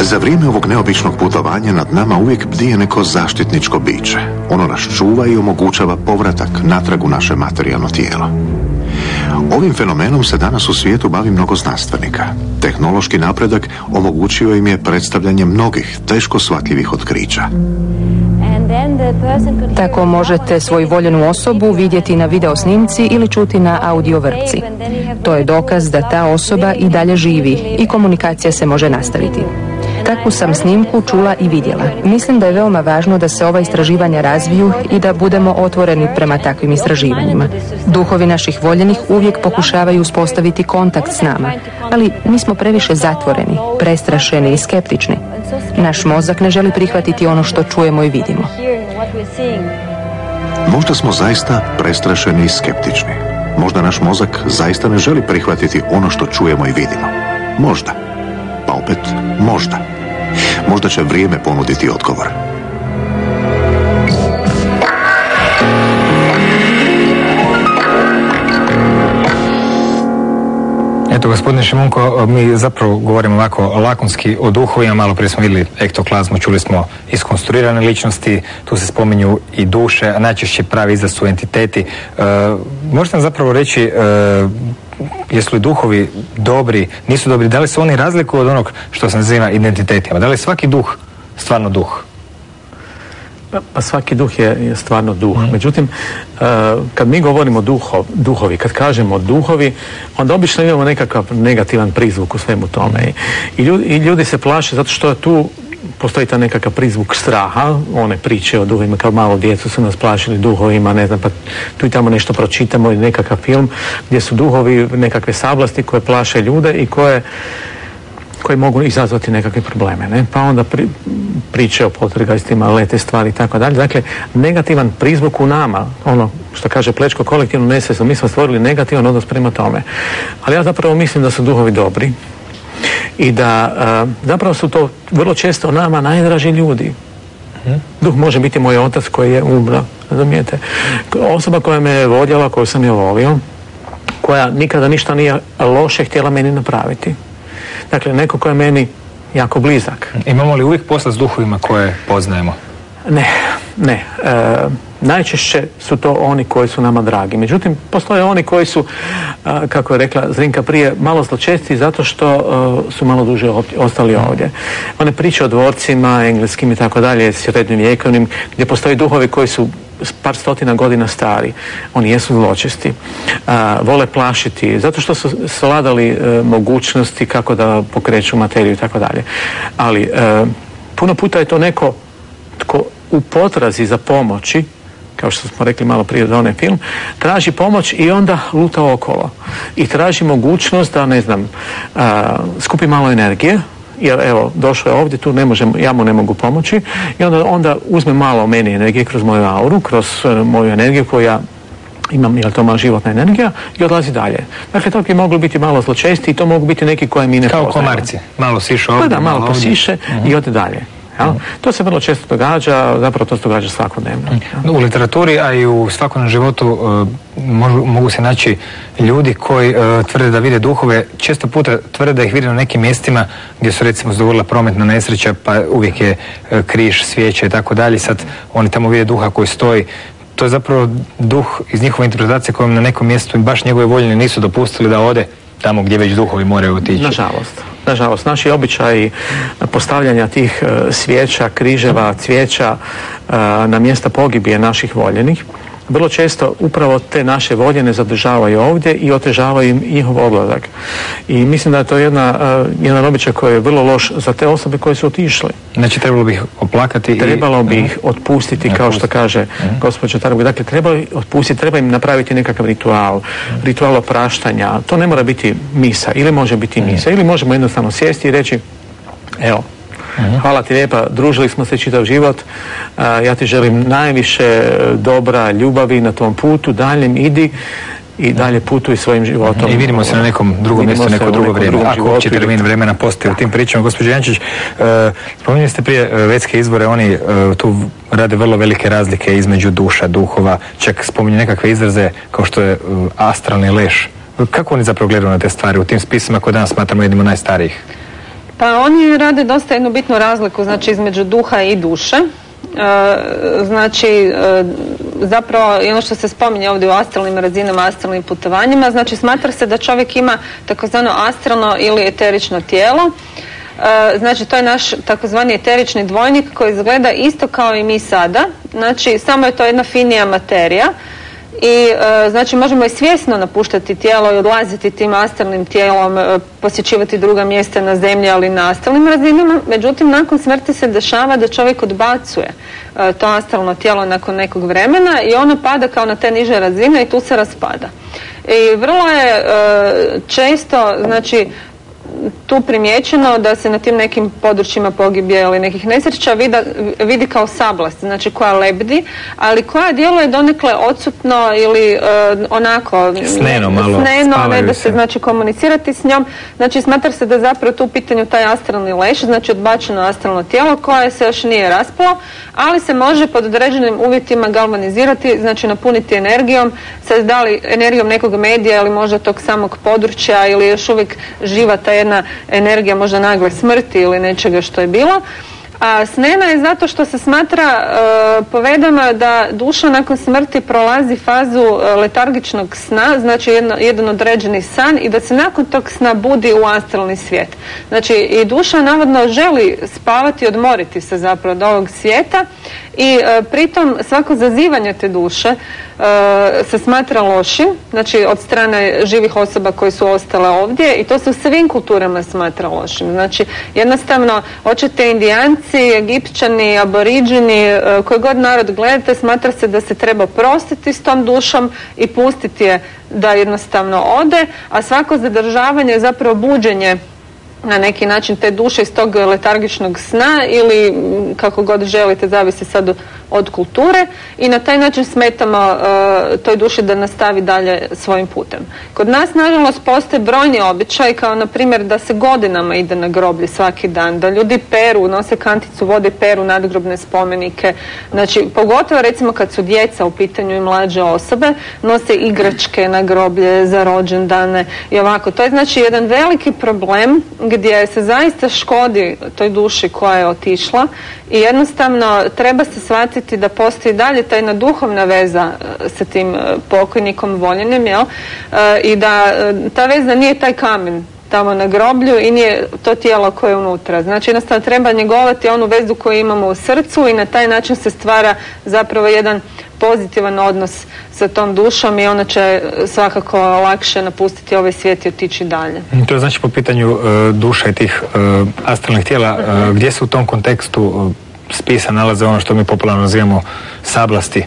[SPEAKER 5] Za vrijeme ovog neobičnog putovanja nad nama uvijek bdije neko zaštitničko biće. Ono nas čuva i omogućava povratak natrag u naše materijalno tijelo. Ovim fenomenom se danas u svijetu bavi mnogo znanstvenika. Tehnološki napredak omogućio im je predstavljanje mnogih teško shvatljivih otkrića.
[SPEAKER 6] Tako možete svoju voljenu osobu vidjeti na video snimci ili čuti na audio vrpci. To je dokaz da ta osoba i dalje živi i komunikacija se može nastaviti. Takvu sam snimku čula i vidjela. Mislim da je veoma važno da se ova istraživanja razviju i da budemo otvoreni prema takvim istraživanjima. Duhovi naših voljenih uvijek pokušavaju uspostaviti kontakt s nama, ali mi smo previše zatvoreni, prestrašeni i skeptični. Naš mozak ne želi prihvatiti ono što čujemo i vidimo.
[SPEAKER 5] Možda smo zaista prestrašeni i skeptični. Možda naš mozak zaista ne želi prihvatiti ono što čujemo i vidimo. Možda. Pa opet, možda. Možda će vrijeme ponuditi odgovor.
[SPEAKER 1] Eto, gospodine Šimunko, mi zapravo govorimo ovako lakonski o duhovima, malo prije smo vidjeli ektoklazmu, čuli smo iskonstruirane ličnosti, tu se spominju i duše, a najčešće pravi izraz su entiteti. E, možete nam zapravo reći e, jesu li duhovi dobri, nisu dobri, da li su oni razlikuju od onog što se naziva identitetima, da li je svaki duh stvarno duh?
[SPEAKER 4] Pa, pa svaki duh je, je stvarno duh. Mhm. Međutim, uh, kad mi govorimo duhov, duhovi, kad kažemo duhovi, onda obično imamo nekakav negativan prizvuk u svemu tome. I ljudi, I ljudi se plaše zato što tu postoji ta nekakav prizvuk straha, one priče o duhovima, kao malo djecu su nas plašili duhovima, ne znam, pa tu i tamo nešto pročitamo ili nekakav film gdje su duhovi nekakve sablasti koje plaše ljude i koje koji mogu izazvati nekakve probleme. Ne? Pa onda pri, priče o potrgajstvima, lete stvari i tako dalje. Dakle, negativan prizvuk u nama, ono što kaže Plečko kolektivno nesvjesno, mi smo stvorili negativan odnos prema tome. Ali ja zapravo mislim da su duhovi dobri i da zapravo su to vrlo često nama najdraži ljudi. Duh može biti moj otac koji je umro, razumijete? Osoba koja me je vodjela, koju sam je volio, koja nikada ništa nije loše htjela meni napraviti. Dakle, neko ko je meni jako blizak.
[SPEAKER 1] Imamo li uvijek posla s duhovima koje poznajemo?
[SPEAKER 4] Ne, ne. E, najčešće su to oni koji su nama dragi. Međutim, postoje oni koji su, kako je rekla Zrinka prije, malo zločesti zato što e, su malo duže ostali ovdje. One priče o dvorcima, engleskim i tako dalje, srednjim vijekovnim, gdje postoji duhovi koji su par stotina godina stari. Oni jesu zločesti. vole plašiti, zato što su sladali e, mogućnosti kako da pokreću materiju i tako dalje. Ali e, puno puta je to neko tko u potrazi za pomoći kao što smo rekli malo prije za onaj film, traži pomoć i onda luta okolo. I traži mogućnost da, ne znam, skupi malo energije, jer evo, došao je ovdje, tu ne možem, ja mu ne mogu pomoći i onda, onda uzme malo meni energije kroz moju auru, kroz e, moju energiju koju ja imam, je to malo životna energija i odlazi dalje. Dakle, to bi moglo biti malo zločesti i to mogu biti neki koje mi ne
[SPEAKER 1] Kao komarci, malo siše ovdje,
[SPEAKER 4] pa da, malo, posiše i mhm. ode dalje. To se vrlo često događa, zapravo to se događa svakodnevno.
[SPEAKER 1] U literaturi, a i u svakodnevnom životu e, mogu se naći ljudi koji e, tvrde da vide duhove, često puta tvrde da ih vide na nekim mjestima gdje su recimo zadovoljila prometna nesreća, pa uvijek je e, križ, svijeće i tako dalje. Sad oni tamo vide duha koji stoji to je zapravo duh iz njihove interpretacije kojom na nekom mjestu baš njegove voljene nisu dopustili da ode tamo gdje već duhovi moraju otići.
[SPEAKER 4] Nažalost. Nažalost, naši običaji postavljanja tih e, svijeća, križeva, cvijeća e, na mjesta pogibije naših voljenih vrlo često upravo te naše volje ne zadržavaju ovdje i otežavaju im njihov odlazak. I mislim da je to jedna, uh, jedan običaj koji je vrlo loš za te osobe koje su otišle.
[SPEAKER 1] Znači trebalo bi ih oplakati
[SPEAKER 4] Trebalo bi ih otpustiti kao što kaže uh gospođa Tarbuj. Dakle, treba ih otpustiti, treba im napraviti nekakav ritual, ritual opraštanja. To ne mora biti misa ili može biti misa ili možemo jednostavno sjesti i reći evo, Hvala ti lijepa, družili smo se čitav život. Ja ti želim najviše dobra ljubavi na tom putu, daljem idi i dalje putuju svojim životom.
[SPEAKER 1] I vidimo se na nekom drugom mjestu, neko drugo vrijeme. Ako uopće termin vremena postoji u tim pričama. Gospođo Jančić, e, spominjali ste prije e, vetske izvore, oni e, tu rade vrlo velike razlike između duša, duhova, čak spominju nekakve izraze kao što je e, astralni leš. Kako oni zapravo gledaju na te stvari u tim spisima koje danas smatramo jednim od najstarijih?
[SPEAKER 2] Pa oni rade dosta jednu bitnu razliku znači između duha i duše. E, znači e, zapravo i ono što se spominje ovdje u astralnim razinama, astralnim putovanjima, znači smatra se da čovjek ima takozvano astralno ili eterično tijelo. E, Znači to je naš takozvani eterični dvojnik koji izgleda isto kao i mi sada, znači samo je to jedna finija materija i e, znači možemo i svjesno napuštati tijelo i odlaziti tim astralnim tijelom, e, posjećivati druga mjesta na zemlji, ali na astralnim razinama. Međutim, nakon smrti se dešava da čovjek odbacuje e, to astralno tijelo nakon nekog vremena i ono pada kao na te niže razine i tu se raspada. I vrlo je često, znači, tu primijećeno da se na tim nekim područjima pogibije ili nekih nesreća vida- vidi kao sablast, znači koja lebdi, ali koja djeluje donekle odsutno ili e, onako
[SPEAKER 1] Sneno malo,
[SPEAKER 2] sneno, ne da
[SPEAKER 1] se.
[SPEAKER 2] se znači komunicirati s njom. Znači smatra se da je zapravo tu u pitanju taj astralni leš, znači odbačeno astralno tijelo koje se još nije raspalo, ali se može pod određenim uvjetima galvanizirati, znači napuniti energijom, sad da li energijom nekog medija ili možda tog samog područja ili još uvijek živa ta jedna energija možda nagle smrti ili nečega što je bilo. A snena je zato što se smatra e, povedama da duša nakon smrti prolazi fazu e, letargičnog sna, znači jedno, jedan određeni san i da se nakon tog sna budi u astralni svijet. Znači i duša navodno želi spavati i odmoriti se zapravo od ovog svijeta i e, pritom svako zazivanje te duše e, se smatra lošim, znači od strane živih osoba koji su ostale ovdje i to se u svim kulturama smatra lošim. Znači jednostavno hoćete indijanci, egipćani, aboriđini, e, koji god narod gledate, smatra se da se treba prostiti s tom dušom i pustiti je da jednostavno ode, a svako zadržavanje je zapravo buđenje na neki način te duše iz tog letargičnog sna ili kako god želite, zavisi sad od kulture i na taj način smetamo e, toj duši da nastavi dalje svojim putem. Kod nas nažalost postoje brojni običaj kao na primjer da se godinama ide na groblje svaki dan, da ljudi peru, nose kanticu vode, peru nadgrobne spomenike. Znači pogotovo recimo kad su djeca u pitanju i mlađe osobe, nose igračke na groblje za rođendane i ovako. To je znači jedan veliki problem gdje se zaista škodi toj duši koja je otišla i jednostavno treba se shvatiti da postoji dalje ta jedna duhovna veza e, sa tim e, pokojnikom voljenim, jel? E, I da ta veza nije taj kamen tamo na groblju i nije to tijelo koje je unutra. Znači jednostavno treba njegovati onu vezu koju imamo u srcu i na taj način se stvara zapravo jedan pozitivan odnos sa tom dušom i ona će e, svakako lakše napustiti ovaj svijet i otići dalje.
[SPEAKER 1] To je znači po pitanju e, duša i tih e, astralnih tijela, gdje se u tom kontekstu spisa nalaze ono što mi popularno nazivamo sablasti?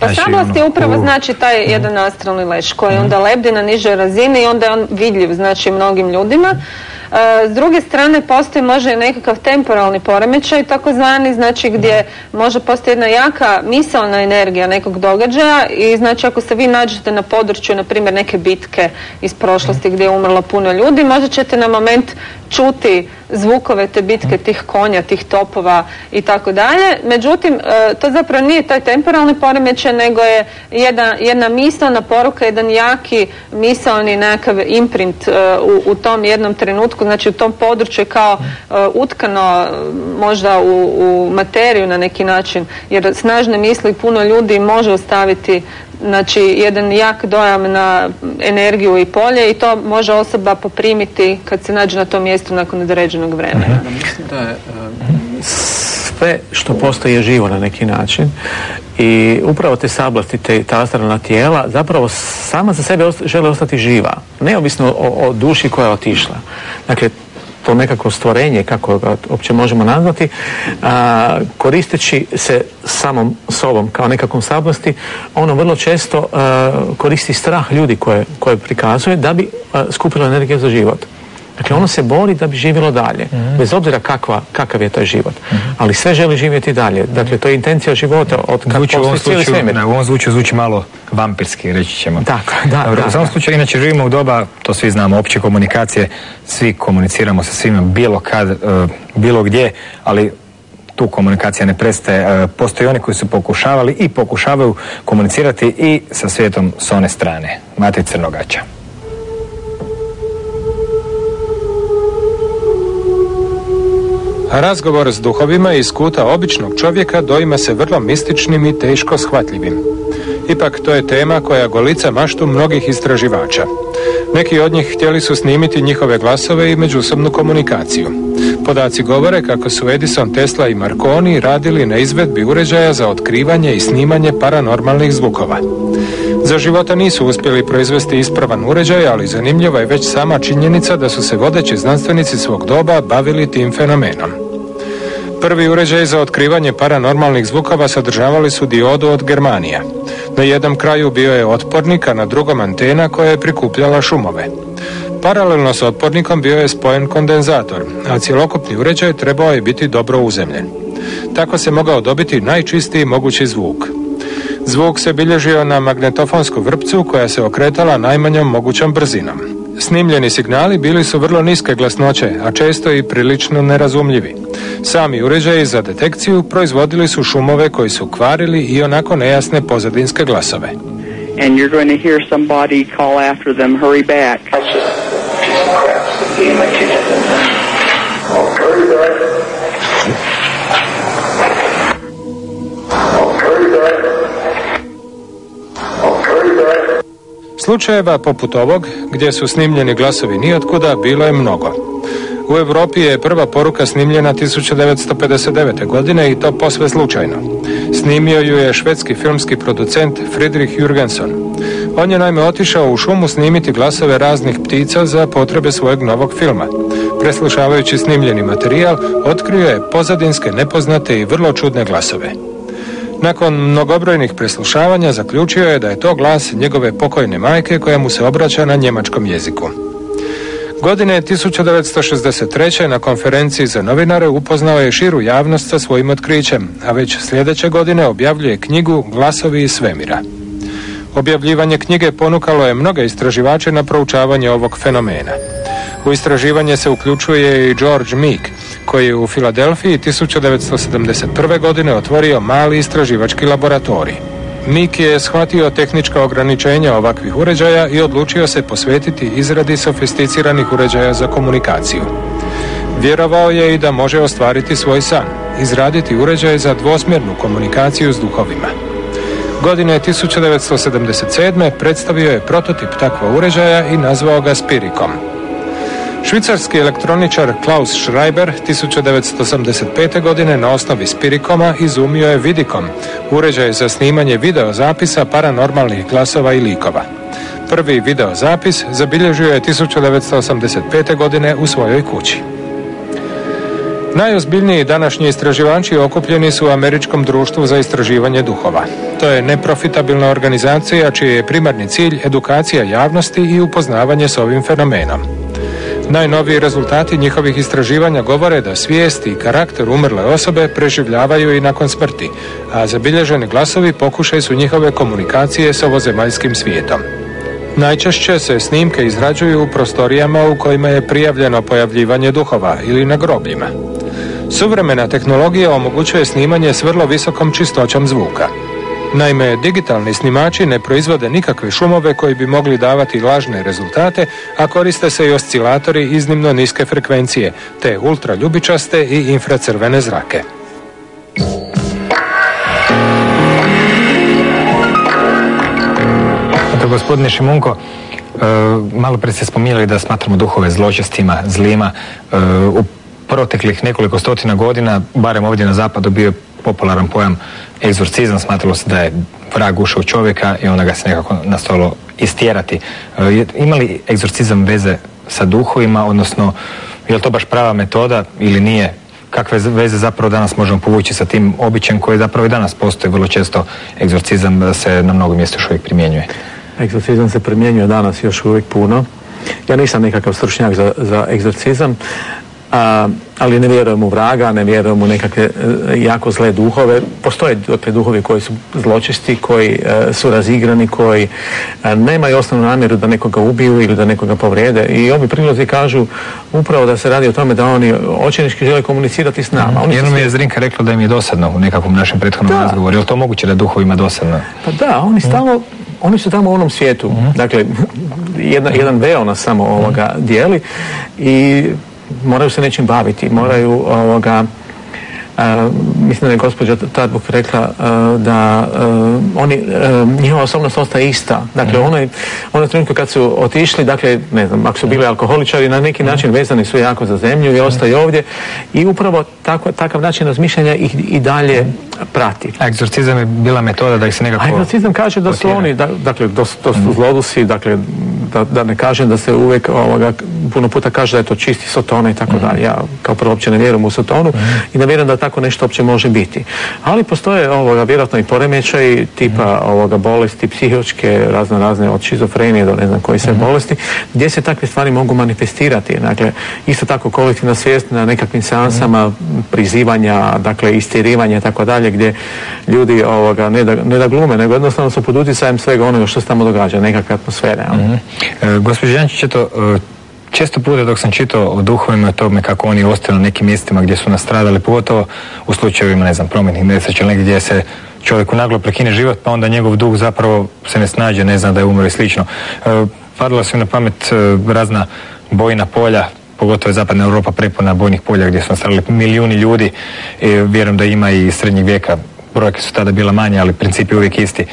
[SPEAKER 2] Pa
[SPEAKER 1] Znači,
[SPEAKER 2] je
[SPEAKER 1] ono,
[SPEAKER 2] upravo
[SPEAKER 1] u-
[SPEAKER 2] znači taj jedan astralni leš koji onda lebdi na nižoj razini i onda je on vidljiv znači mnogim ljudima. E, S druge strane postoji možda i nekakav temporalni poremećaj takozvani, znači gdje može postoji jedna jaka misaona energija nekog događaja i znači ako se vi nađete na području na primjer neke bitke iz prošlosti gdje je umrlo puno ljudi, možda ćete na moment čuti zvukove te bitke tih konja, tih topova i tako dalje. Međutim, e, to zapravo nije taj temporalni poremećaj, nego je jedna, jedna misaona poruka, jedan jaki misaoni nekakav imprint e, u, u tom jednom trenutku, znači u tom području kao e, utkano možda u, u materiju na neki način, jer snažne misli puno ljudi može ostaviti znači jedan jak dojam na energiju i polje i to može osoba poprimiti kad se nađe na tom mjestu nakon određenog vremena.
[SPEAKER 4] Mislim da je e, sve što postoji je živo na neki način i upravo te sablasti, te, ta astralna tijela zapravo sama za sebe osta- žele ostati živa, neovisno o, o duši koja je otišla. Dakle, to nekako stvorenje, kako ga uopće možemo nazvati, a, koristeći se samom sobom kao nekakvom sablasti, ono vrlo često a, koristi strah ljudi koje, koje prikazuje da bi skupilo energiju za život. Dakle, ono se bori da bi živjelo dalje,
[SPEAKER 1] Mhm.
[SPEAKER 4] bez obzira kakva, kakav je taj život. Ali sve želi živjeti dalje. Dakle, to je intencija života od
[SPEAKER 1] Zvuči u ovom slučaju,
[SPEAKER 4] svemir.
[SPEAKER 1] da, u ovom slučaju zvuči malo vampirski, reći ćemo.
[SPEAKER 4] Tako, da,
[SPEAKER 1] Dobro,
[SPEAKER 4] da,
[SPEAKER 1] u
[SPEAKER 4] da.
[SPEAKER 1] slučaju, inače živimo u doba, to svi znamo, opće komunikacije, svi komuniciramo sa svima bilo kad, e, bilo gdje, ali tu komunikacija ne prestaje. E, Postoje oni koji su pokušavali i pokušavaju komunicirati i sa svijetom s one strane. Matej Crnogača.
[SPEAKER 7] Razgovor s duhovima iz kuta običnog čovjeka doima se vrlo mističnim i teško shvatljivim. Ipak to je tema koja golica maštu mnogih istraživača. Neki od njih htjeli su snimiti njihove glasove i međusobnu komunikaciju. Podaci govore kako su Edison, Tesla i Marconi radili na izvedbi uređaja za otkrivanje i snimanje paranormalnih zvukova. Za života nisu uspjeli proizvesti ispravan uređaj, ali zanimljiva je već sama činjenica da su se vodeći znanstvenici svog doba bavili tim fenomenom. Prvi uređaj za otkrivanje paranormalnih zvukova sadržavali su diodu od Germanija. Na jednom kraju bio je otpornik, a na drugom antena koja je prikupljala šumove. Paralelno s otpornikom bio je spojen kondenzator, a cjelokupni uređaj trebao je biti dobro uzemljen. Tako se mogao dobiti najčistiji mogući zvuk. Zvuk se bilježio na magnetofonsku vrpcu koja se okretala najmanjom mogućom brzinom. Snimljeni signali bili su vrlo niske glasnoće, a često i prilično nerazumljivi. Sami uređaji za detekciju proizvodili su šumove koji su kvarili i onako nejasne pozadinske glasove.
[SPEAKER 8] and you're going to hear somebody call after them, hurry back.
[SPEAKER 7] Slučajeva poput ovog, gdje su snimljeni glasovi nijotkuda, bilo je mnogo. U Europi je prva poruka snimljena 1959. godine i to posve slučajno. Snimio ju je švedski filmski producent Friedrich Jurgenson. On je naime otišao u šumu snimiti glasove raznih ptica za potrebe svojeg novog filma. Preslušavajući snimljeni materijal, otkrio je pozadinske, nepoznate i vrlo čudne glasove. Nakon mnogobrojnih preslušavanja zaključio je da je to glas njegove pokojne majke koja mu se obraća na njemačkom jeziku. Godine 1963. na konferenciji za novinare upoznao je širu javnost sa svojim otkrićem, a već sljedeće godine objavljuje knjigu Glasovi iz svemira. Objavljivanje knjige ponukalo je mnoge istraživače na proučavanje ovog fenomena. U istraživanje se uključuje i George Meek, koji je u Filadelfiji 1971. godine otvorio mali istraživački laboratorij. Meek je shvatio tehnička ograničenja ovakvih uređaja i odlučio se posvetiti izradi sofisticiranih uređaja za komunikaciju. Vjerovao je i da može ostvariti svoj san, izraditi uređaj za dvosmjernu komunikaciju s duhovima. Godine 1977. predstavio je prototip takvog uređaja i nazvao ga Spirikom. Švicarski elektroničar Klaus Schreiber 1985. godine na osnovi Spirikoma izumio je Vidikom, uređaj za snimanje videozapisa paranormalnih glasova i likova. Prvi videozapis zabilježio je 1985. godine u svojoj kući. Najozbiljniji današnji istraživači okupljeni su u Američkom društvu za istraživanje duhova. To je neprofitabilna organizacija čiji je primarni cilj edukacija javnosti i upoznavanje s ovim fenomenom. Najnoviji rezultati njihovih istraživanja govore da svijest i karakter umrle osobe preživljavaju i nakon smrti, a zabilježeni glasovi pokušaj su njihove komunikacije s ovozemaljskim svijetom. Najčešće se snimke izrađuju u prostorijama u kojima je prijavljeno pojavljivanje duhova ili na grobljima. Suvremena tehnologija omogućuje snimanje s vrlo visokom čistoćom zvuka. Naime, digitalni snimači ne proizvode nikakve šumove koji bi mogli davati lažne rezultate, a koriste se i oscilatori iznimno niske frekvencije, te ultraljubičaste i infracrvene zrake.
[SPEAKER 1] Gospodine Šimunko, e, malo prije ste spominjali da smatramo duhove zločestima, zlima. E, u proteklih nekoliko stotina godina, barem ovdje na zapadu, bio je popularan pojam egzorcizam. Smatralo se da je vrag ušao čovjeka i onda ga se nekako nastojalo istjerati. E, Ima li egzorcizam veze sa duhovima, odnosno je li to baš prava metoda ili nije? Kakve veze zapravo danas možemo povući sa tim običajem koji zapravo i danas postoji vrlo često egzorcizam se na mnogo mjesta još uvijek primjenjuje.
[SPEAKER 4] Egzorcizam se primjenjuje danas još uvijek puno. Ja nisam nekakav stručnjak za, za egzorcizam, a, ali ne vjerujem u vraga, ne vjerujem u nekakve e, jako zle duhove. Postoje dakle, duhovi koji su zločisti, koji e, su razigrani, koji e, nemaju osnovnu namjeru da nekoga ubiju ili da nekoga povrijede. I ovi prilozi kažu upravo da se radi o tome da oni očinički žele komunicirati s nama.
[SPEAKER 1] Oni Jednom je Zrinka rekla da im je dosadno u nekakvom našem prethodnom razgovoru. Je li to moguće da duhovima dosadno?
[SPEAKER 4] Pa da, oni stalno oni su tamo u onom svijetu. Mhm. Dakle, jedna, jedan veo nas samo ovoga dijeli i moraju se nečim baviti, moraju ovoga, mislim da je gospođa Tadbuk rekla da oni, njihova osobnost ostaje ista. Dakle, mhm. onaj, onaj trenutku kad su otišli, dakle, ne znam, ako su bili mhm. alkoholičari, na neki način mhm. vezani su jako za zemlju i ostaju ovdje i upravo tako, takav način razmišljanja ih i dalje prati.
[SPEAKER 1] A egzorcizam je bila metoda da ih se nekako...
[SPEAKER 4] A egzorcizam kaže da su oni, dakle, to, su zlodusi, dakle, da, da, ne kažem da se uvijek ovoga, puno puta kaže da je to čisti sotona i tako dalje. Ja kao prvo uopće ne vjerujem u sotonu i ne vjerujem da tako nešto uopće može biti. Ali postoje ovoga, vjerojatno i poremećaj tipa ovoga, bolesti psihičke, razne razne od šizofrenije do ne znam koji sve bolesti, gdje se takve stvari mogu manifestirati. Dakle, isto tako kolektivna svijest na nekakvim seansama prizivanja, dakle, istirivanja i tako dalje, gdje ljudi ovoga, ne, da, ne da glume, nego jednostavno su pod utjecajem svega onoga što se tamo događa, nekakve atmosfere. Mm-hmm.
[SPEAKER 1] E, Gospođo Jančić, to Često puta dok sam čitao o duhovima tome kako oni ostaju na nekim mjestima gdje su nastradali, pogotovo u slučajevima, ne znam, prometnih nesreća negdje gdje se čovjeku naglo prekine život, pa onda njegov duh zapravo se ne snađe, ne zna da je umro i slično. E, padala su na pamet e, razna bojna polja, pogotovo je zapadna Europa prepuna bojnih polja gdje su nastradali milijuni ljudi i vjerujem da ima i srednjeg vijeka. Brojke su tada bila manje, ali princip je uvijek isti. E,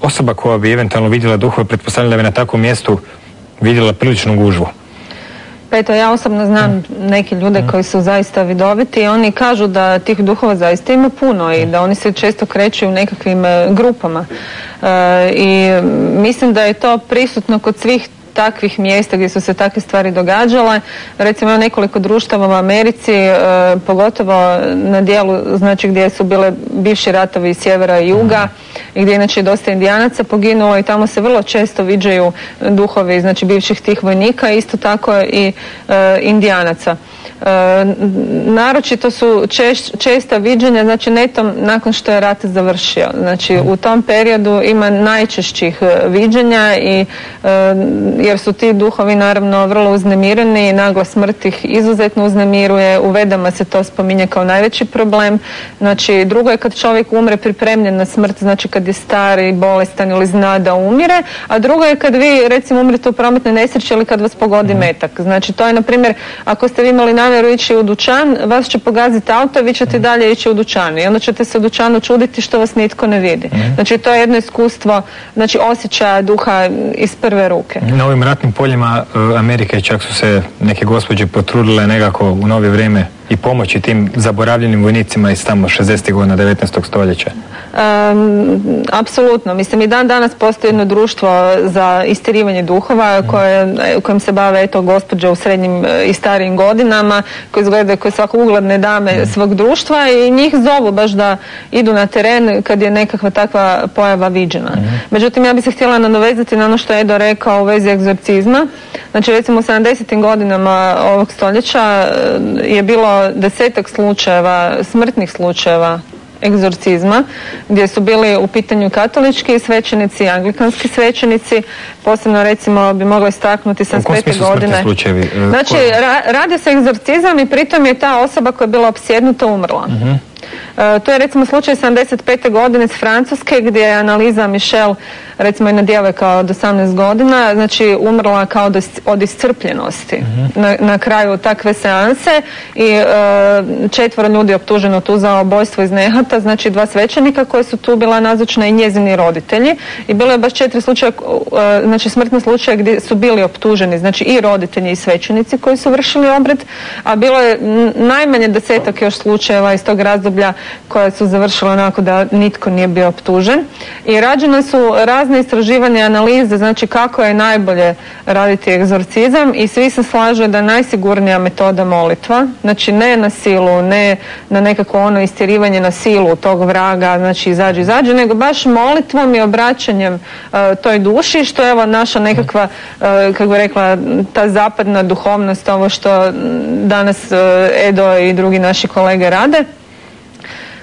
[SPEAKER 1] osoba koja bi eventualno vidjela duhove, pretpostavljala da bi na takvom mjestu vidjela priličnu gužvu.
[SPEAKER 2] Pa eto, ja osobno znam neki ljude koji su zaista vidoviti i oni kažu da tih duhova zaista ima puno i da oni se često kreću u nekakvim e, grupama. E, I mislim da je to prisutno kod svih takvih mjesta gdje su se takve stvari događale. Recimo nekoliko društava u Americi, e, pogotovo na dijelu znači gdje su bile bivši ratovi sjevera i juga i gdje inače dosta indijanaca poginulo i tamo se vrlo često viđaju duhovi znači bivših tih vojnika, isto tako i e, indijanaca. E, naročito su česta viđenja, znači netom nakon što je rat završio. Znači u tom periodu ima najčešćih e, viđenja i e, jer su ti duhovi naravno vrlo uznemireni i nagla smrt ih izuzetno uznemiruje. U vedama se to spominje kao najveći problem. Znači drugo je kad čovjek umre pripremljen na smrt, znači kad je stari, bolestan ili zna da umire, a drugo je kad vi recimo umrete u prometnoj nesreći ili kad vas pogodi mhm. metak. Znači to je na primjer ako ste vi imali namjeru ići u dućan, vas će pogaziti auto, vi ćete dalje ići u dućan i onda ćete se u dućanu čuditi što vas nitko ne vidi. Mhm. Znači to je jedno iskustvo, znači osjećaja duha iz prve ruke.
[SPEAKER 1] Na ovim ratnim poljima e, Amerike čak su se neke gospođe potrudile nekako u novije vrijeme i pomoći tim zaboravljenim vojnicima iz tamo 60. godina 19. stoljeća?
[SPEAKER 2] Um, apsolutno. Mislim i dan danas postoji jedno društvo za istirivanje duhova koje, kojim se bave eto gospođe u srednjim e, i starijim godinama koji izgledaju kao svako ugledne dame svog društva i njih zovu baš da idu na teren kad je nekakva takva pojava viđena. Međutim, ja bih se htjela nadovezati na ono što je Edo rekao u vezi egzorcizma. Znači recimo u 70. godinama ovog stoljeća e, je bilo desetak slučajeva, smrtnih slučajeva egzorcizma gdje su bili u pitanju katolički svećenici i anglikanski svećenici. Posebno recimo bi mogla istaknuti 75. godine.
[SPEAKER 1] Slučajevi?
[SPEAKER 2] E, znači radi se egzorcizam i pritom je ta osoba koja je bila opsjednuta umrla. uh to je recimo slučaj 75. godine iz Francuske gdje je analiza Michel recimo jedna djevojka od 18 godina, znači umrla kao od iscrpljenosti mhm. na, na, kraju takve seanse i e, četvoro ljudi optuženo tu za obojstvo iz nehata, znači dva svećenika koji su tu bila nazočna i njezini roditelji i bilo je baš četiri slučaja, e, znači smrtne slučaje gdje su bili optuženi, znači i roditelji i svećenici koji su vršili obred, a bilo je najmanje desetak još slučajeva iz tog razdoblja razdoblja koja su završila onako da nitko nije bio optužen. I rađene su razne istraživanja i analize, znači kako je najbolje raditi egzorcizam i svi se slažu da je najsigurnija metoda molitva, znači ne na silu, ne na nekako ono istjerivanje na silu tog vraga, znači izađe, izađe, nego baš molitvom i obraćanjem e, toj duši, što je evo naša nekakva, e, kako bi rekla, ta zapadna duhovnost, ovo što danas e, Edo i drugi naši kolege rade.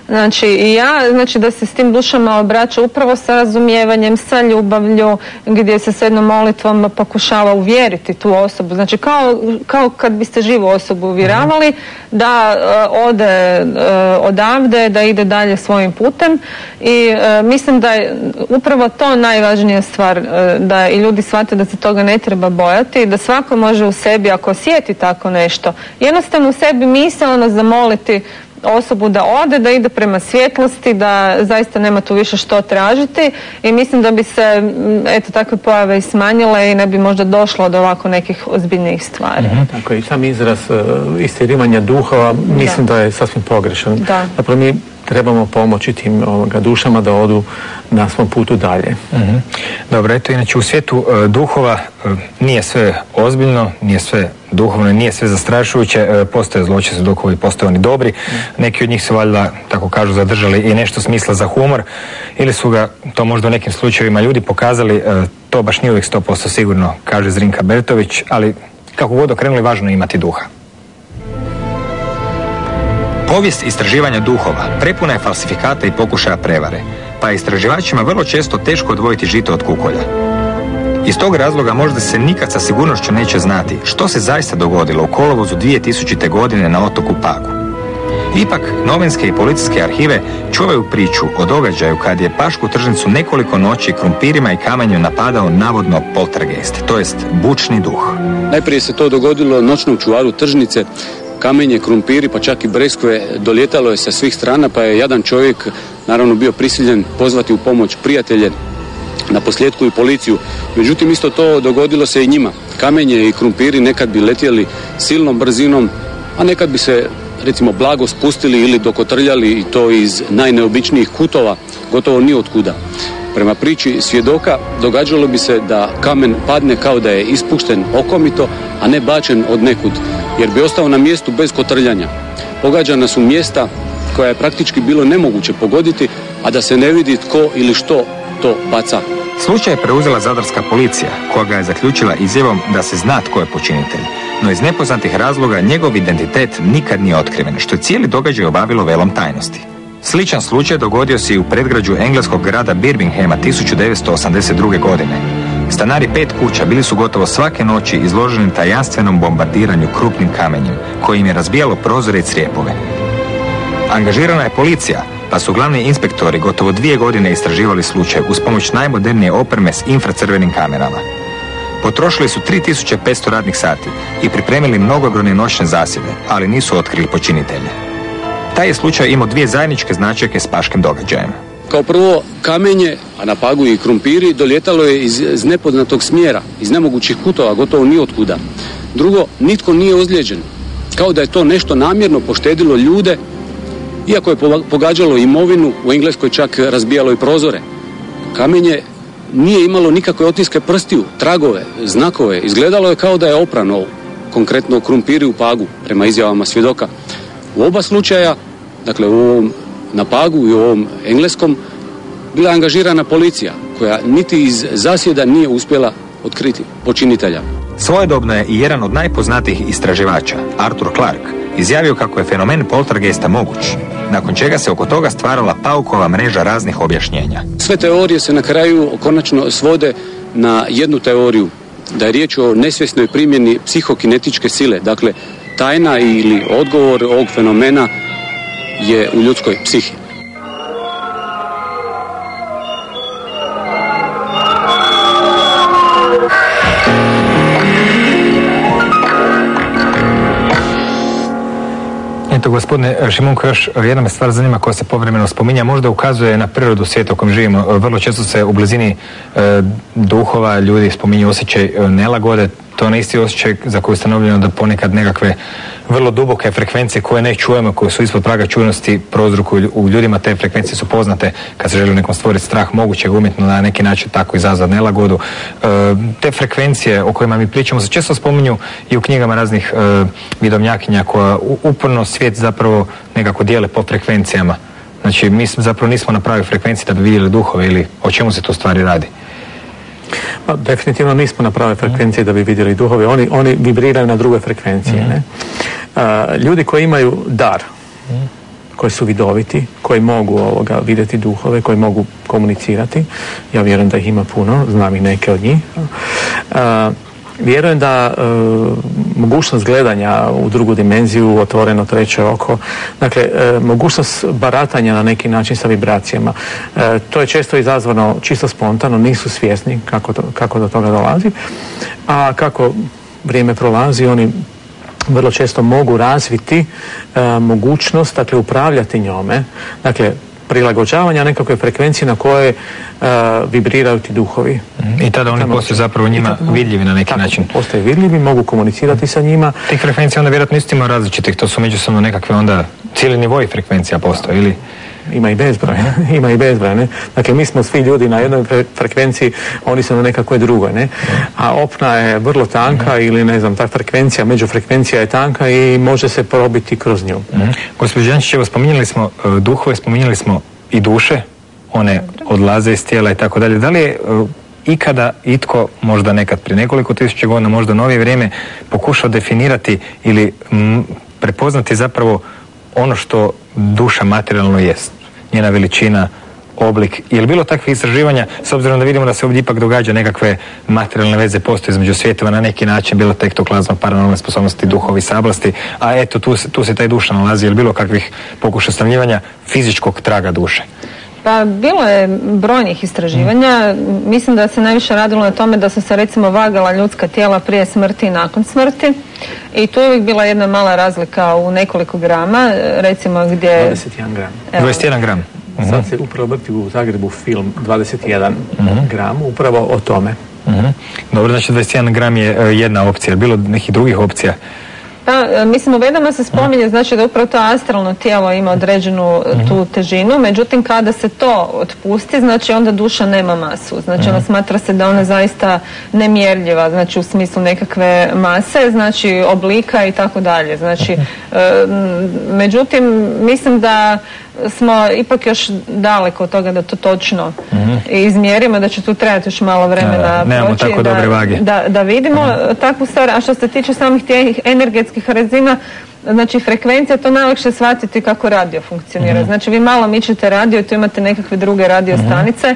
[SPEAKER 2] Znači i ja, znači da se s tim dušama obraća upravo sa razumijevanjem, sa ljubavlju, gdje se s jednom molitvom pokušava uvjeriti tu osobu. Znači kao, kao kad biste živu osobu uvjeravali da uh, ode uh, odavde, da ide dalje svojim putem. I uh, mislim da je upravo to najvažnija stvar, da i ljudi shvate da se toga ne treba bojati, da svako može u sebi, ako osjeti tako nešto, jednostavno u sebi misleno zamoliti osobu da ode, da ide prema svjetlosti, da zaista nema tu više što tražiti i mislim da bi se eto takve pojave i smanjile i ne bi možda došlo do ovako nekih ozbiljnijih stvari.
[SPEAKER 4] Mhm. Tako i sam izraz uh, istjerivanja duhova mislim da. je sasvim pogrešan.
[SPEAKER 2] Da.
[SPEAKER 4] Dakle, mi trebamo pomoći tim ovoga, dušama da odu na svom putu dalje.
[SPEAKER 1] Mhm. Dobro, eto inače u svijetu e, duhova e, nije sve ozbiljno, nije sve duhovno, nije sve zastrašujuće, e, postoje zločesti duhovi, postoje oni dobri, neki od njih su valjda, tako kažu, zadržali i nešto smisla za humor ili su ga, to možda u nekim slučajevima ljudi pokazali, e, to baš nije uvijek 100% sigurno, kaže Zrinka Bertović, ali kako god okrenuli, važno je imati duha. Povijest istraživanja duhova prepuna je falsifikata i pokušaja prevare, pa je istraživačima vrlo često teško odvojiti žito od kukolja. Iz tog razloga možda se nikad sa sigurnošću neće znati što se zaista dogodilo u kolovozu 2000. godine na otoku Pagu. Ipak, novinske i policijske arhive čuvaju priču o događaju kad je Pašku tržnicu nekoliko noći krumpirima i kamenju napadao navodno poltergeist, to jest bučni duh.
[SPEAKER 9] Najprije se to dogodilo noćnom čuvaru tržnice, kamenje, krumpiri, pa čak i breskve doljetalo je sa svih strana, pa je jedan čovjek naravno bio prisiljen pozvati u pomoć prijatelje, na posljedku i policiju. Međutim, isto to dogodilo se i njima. Kamenje i krumpiri nekad bi letjeli silnom brzinom, a nekad bi se recimo blago spustili ili dokotrljali i to iz najneobičnijih kutova, gotovo ni od kuda. Prema priči svjedoka događalo bi se da kamen padne kao da je ispušten okomito, a ne bačen od nekud, jer bi ostao na mjestu bez kotrljanja. Pogađana su mjesta koja je praktički bilo nemoguće pogoditi, a da se ne vidi tko ili što to baca.
[SPEAKER 1] Slučaj je preuzela zadarska policija, koja ga je zaključila izjavom da se zna tko je počinitelj, no iz nepoznatih razloga njegov identitet nikad nije otkriven, što je cijeli događaj obavilo velom tajnosti. Sličan slučaj dogodio se i u predgrađu engleskog grada Birminghama 1982. godine. Stanari pet kuća bili su gotovo svake noći izloženi tajanstvenom bombardiranju krupnim kamenjem, koji im je razbijalo prozore i crijepove. Angažirana je policija, pa su glavni inspektori gotovo dvije godine istraživali slučaj uz pomoć najmodernije opreme s infracrvenim kamerama. Potrošili su 3500 radnih sati i pripremili mnogobrojne noćne zasjede, ali nisu otkrili počinitelje. Taj je slučaj imao dvije zajedničke značajke s paškim događajem.
[SPEAKER 9] Kao prvo, kamenje, a na pagu i krumpiri, doljetalo je iz, iz nepoznatog smjera, iz nemogućih kutova, gotovo ni od kuda. Drugo, nitko nije ozlijeđen. Kao da je to nešto namjerno poštedilo ljude iako je pogađalo imovinu, u Engleskoj čak razbijalo i prozore. Kamenje nije imalo nikakve otiske prstiju, tragove, znakove. Izgledalo je kao da je oprano, konkretno krumpiri u pagu, prema izjavama svjedoka. U oba slučaja, dakle u ovom na pagu i u ovom engleskom, bila angažirana policija, koja niti iz zasjeda nije uspjela otkriti počinitelja.
[SPEAKER 1] Svojedobno je i jedan od najpoznatijih istraživača, Arthur Clarke, izjavio kako je fenomen poltergeista moguć, nakon čega se oko toga stvarala paukova mreža raznih objašnjenja.
[SPEAKER 9] Sve teorije se na kraju konačno svode na jednu teoriju, da je riječ o nesvjesnoj primjeni psihokinetičke sile, dakle tajna ili odgovor ovog fenomena je u ljudskoj psihi.
[SPEAKER 1] Eto, gospodine Šimunko, još jedna me stvar zanima koja se povremeno spominja, možda ukazuje na prirodu svijeta u kojem živimo. Vrlo često se u blizini e, duhova ljudi spominju osjećaj e, nelagode, to je isti osjećaj za koji je ustanovljeno da ponekad nekakve vrlo duboke frekvencije koje ne čujemo, koje su ispod praga čujnosti prouzrokuju u ljudima, te frekvencije su poznate kad se želi nekom stvoriti strah, moguće umjetno na neki način tako izazvati nelagodu. E, te frekvencije o kojima mi pričamo se često spominju i u knjigama raznih e, vidovnjakinja koja uporno svijet zapravo nekako dijele po frekvencijama. Znači mi zapravo nismo na pravoj frekvenciji da bi vidjeli duhove ili o čemu se to stvari radi.
[SPEAKER 4] Pa, definitivno nismo na prave frekvencije da bi vidjeli duhove. Oni, oni vibriraju na druge frekvencije. Ne? ljudi koji imaju dar, koji su vidoviti, koji mogu ovoga vidjeti duhove, koji mogu komunicirati, ja vjerujem da ih ima puno, znam i neke od njih. Vjerujem da e, mogućnost gledanja u drugu dimenziju, otvoreno treće oko, dakle, e, mogućnost baratanja na neki način sa vibracijama, e, to je često izazvano čisto spontano, nisu svjesni kako, kako do toga dolazi, a kako vrijeme prolazi, oni vrlo često mogu razviti mogućnost, dakle, upravljati njome, dakle, prilagođavanja nekakve frekvencije na koje uh, vibriraju ti duhovi.
[SPEAKER 1] Mhm. I tada oni postaju zapravo njima vidljivi na neki način.
[SPEAKER 4] Postaju vidljivi, mogu komunicirati sa njima.
[SPEAKER 1] Tih frekvencija onda vjerojatno isto različitih, to su međusobno nekakve onda cijeli nivoj frekvencija postoje ili
[SPEAKER 4] ima i bezbroj, ima i bezbroj, ne? Dakle, mi smo svi ljudi na jednoj frekvenciji, oni su na nekakvoj drugoj, ne? A opna je vrlo tanka mhm. ili ne znam, ta frekvencija, međufrekvencija je tanka i može se probiti kroz nju.
[SPEAKER 1] Mm-hmm. Gospođo evo, spominjali smo uh, duhove, spominjali smo i duše, one odlaze iz tijela i tako dalje. Da li je uh, ikada itko, možda nekad prije nekoliko tisuća godina, možda novije vrijeme, pokušao definirati ili prepoznati zapravo ono što duša materijalno jest? Njena veličina, oblik. Je li bilo takvih istraživanja, s obzirom da vidimo da se ovdje ipak događa nekakve materijalne veze postoje između svjetova na neki način, bilo tektoklazma, paranormalne sposobnosti, duhovi, sablasti, a eto tu, tu se taj duša nalazi. Je li bilo kakvih pokušaja stavljivanja fizičkog traga duše?
[SPEAKER 2] Pa bilo je brojnih istraživanja. Mislim da se najviše radilo na tome da su se recimo vagala ljudska tijela prije smrti i nakon smrti. I tu je uvijek bila jedna mala razlika u nekoliko grama, recimo gdje...
[SPEAKER 4] 21 gram.
[SPEAKER 1] Evo. 21 gram.
[SPEAKER 4] Uh-huh. Sad se upravo vrti u Zagrebu film 21 uh-huh. gram, upravo o tome.
[SPEAKER 1] Uh-huh. Dobro, znači 21 gram je uh, jedna opcija. Bilo nekih drugih opcija?
[SPEAKER 2] Pa, e, mislim, u vedama se spominje znači da upravo to astralno tijelo ima određenu e, tu mhm. težinu, međutim kada se to otpusti, znači onda duša nema masu. Znači ona mhm. smatra se da ona zaista nemjerljiva, znači u smislu nekakve mase, znači oblika i tako dalje. Znači, e, međutim, mislim da smo ipak još daleko od toga da to točno izmjerimo, da će tu trebati još malo vremena
[SPEAKER 1] proći da,
[SPEAKER 2] da, da, vidimo takvu stvar. A što se tiče samih tih energetskih razina, Znači frekvencija to najlakše shvatiti kako radio funkcionira. Mhm. Znači vi malo mičete radio i tu imate nekakve druge radio mhm. stanice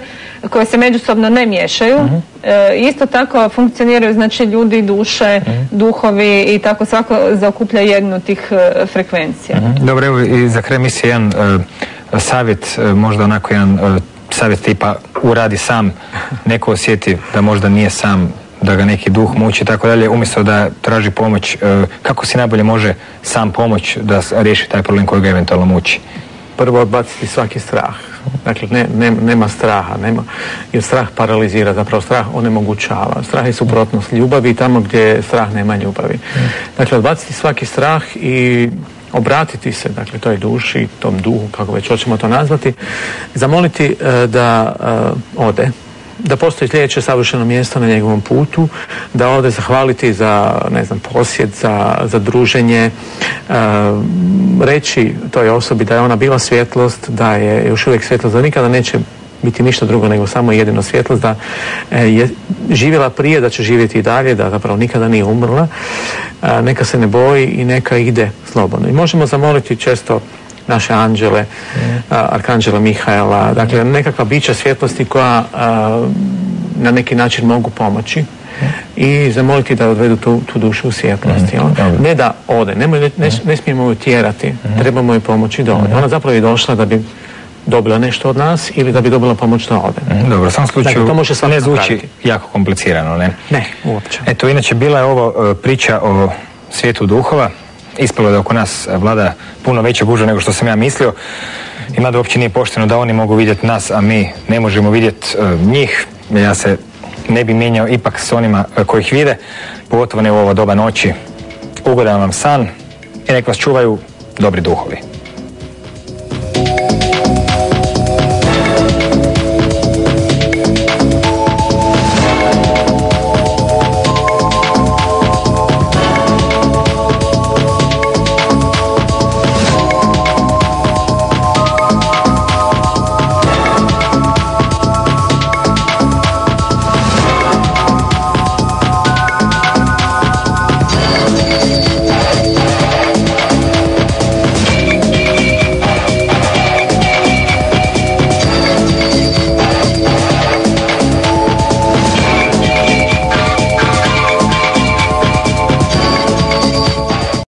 [SPEAKER 2] koje se međusobno ne miješaju. Mhm. E, isto tako funkcioniraju znači ljudi, duše, duhovi i tako svako zaokuplja jednu od tih e, frekvencija.
[SPEAKER 1] Dobro, evo i za kraj misli jedan e, savjet, možda onako jedan savjet tipa uradi sam, neko osjeti da možda nije sam da ga neki duh muči i tako dalje, umjesto da traži pomoć, e, kako si najbolje može sam pomoć da riješi taj problem koji ga eventualno muči?
[SPEAKER 4] Prvo odbaciti svaki strah. Dakle, ne, nema straha, nema, jer strah paralizira, zapravo strah onemogućava. Strah je suprotnost ljubavi tamo gdje strah nema ljubavi. Dakle, odbaciti svaki strah i obratiti se, dakle, toj duši, tom duhu, kako već hoćemo to nazvati, zamoliti e, da e, ode, da postoji sljedeće savršeno mjesto na njegovom putu, da ode zahvaliti za, ne znam, posjet, za, za druženje, e, reći toj osobi da je ona bila svjetlost, da je još uvijek svjetlost, da nikada neće biti ništa drugo nego samo jedino svjetlost, da e, je živjela prije, da će živjeti i dalje, da zapravo nikada nije umrla, e, neka se ne boji i neka ide slobodno. I možemo zamoliti često naše anđele, arkanđela Mihaela, dakle nekakva bića svjetlosti koja na neki način mogu pomoći i zamoliti da odvedu tu, tu dušu u svjetlost. Ne da ode, ne, ne, ne smijemo ju tjerati, trebamo joj pomoći da ode. Ona zapravo je došla da bi dobila nešto od nas ili da bi dobila pomoć da ode.
[SPEAKER 1] Dobro, sam slučaju dakle, to može ne zvuči jako komplicirano, ne?
[SPEAKER 4] Ne, uopće.
[SPEAKER 1] Eto, inače bila je ovo e, priča o svijetu duhova, ispalo da oko nas vlada puno veća gužva nego što sam ja mislio. I mada uopće nije pošteno da oni mogu vidjeti nas, a mi ne možemo vidjeti e, njih. Ja se ne bi mijenjao ipak s onima koji ih vide, pogotovo ne u ovo doba noći. Ugodan vam san i nek vas čuvaju dobri duhovi.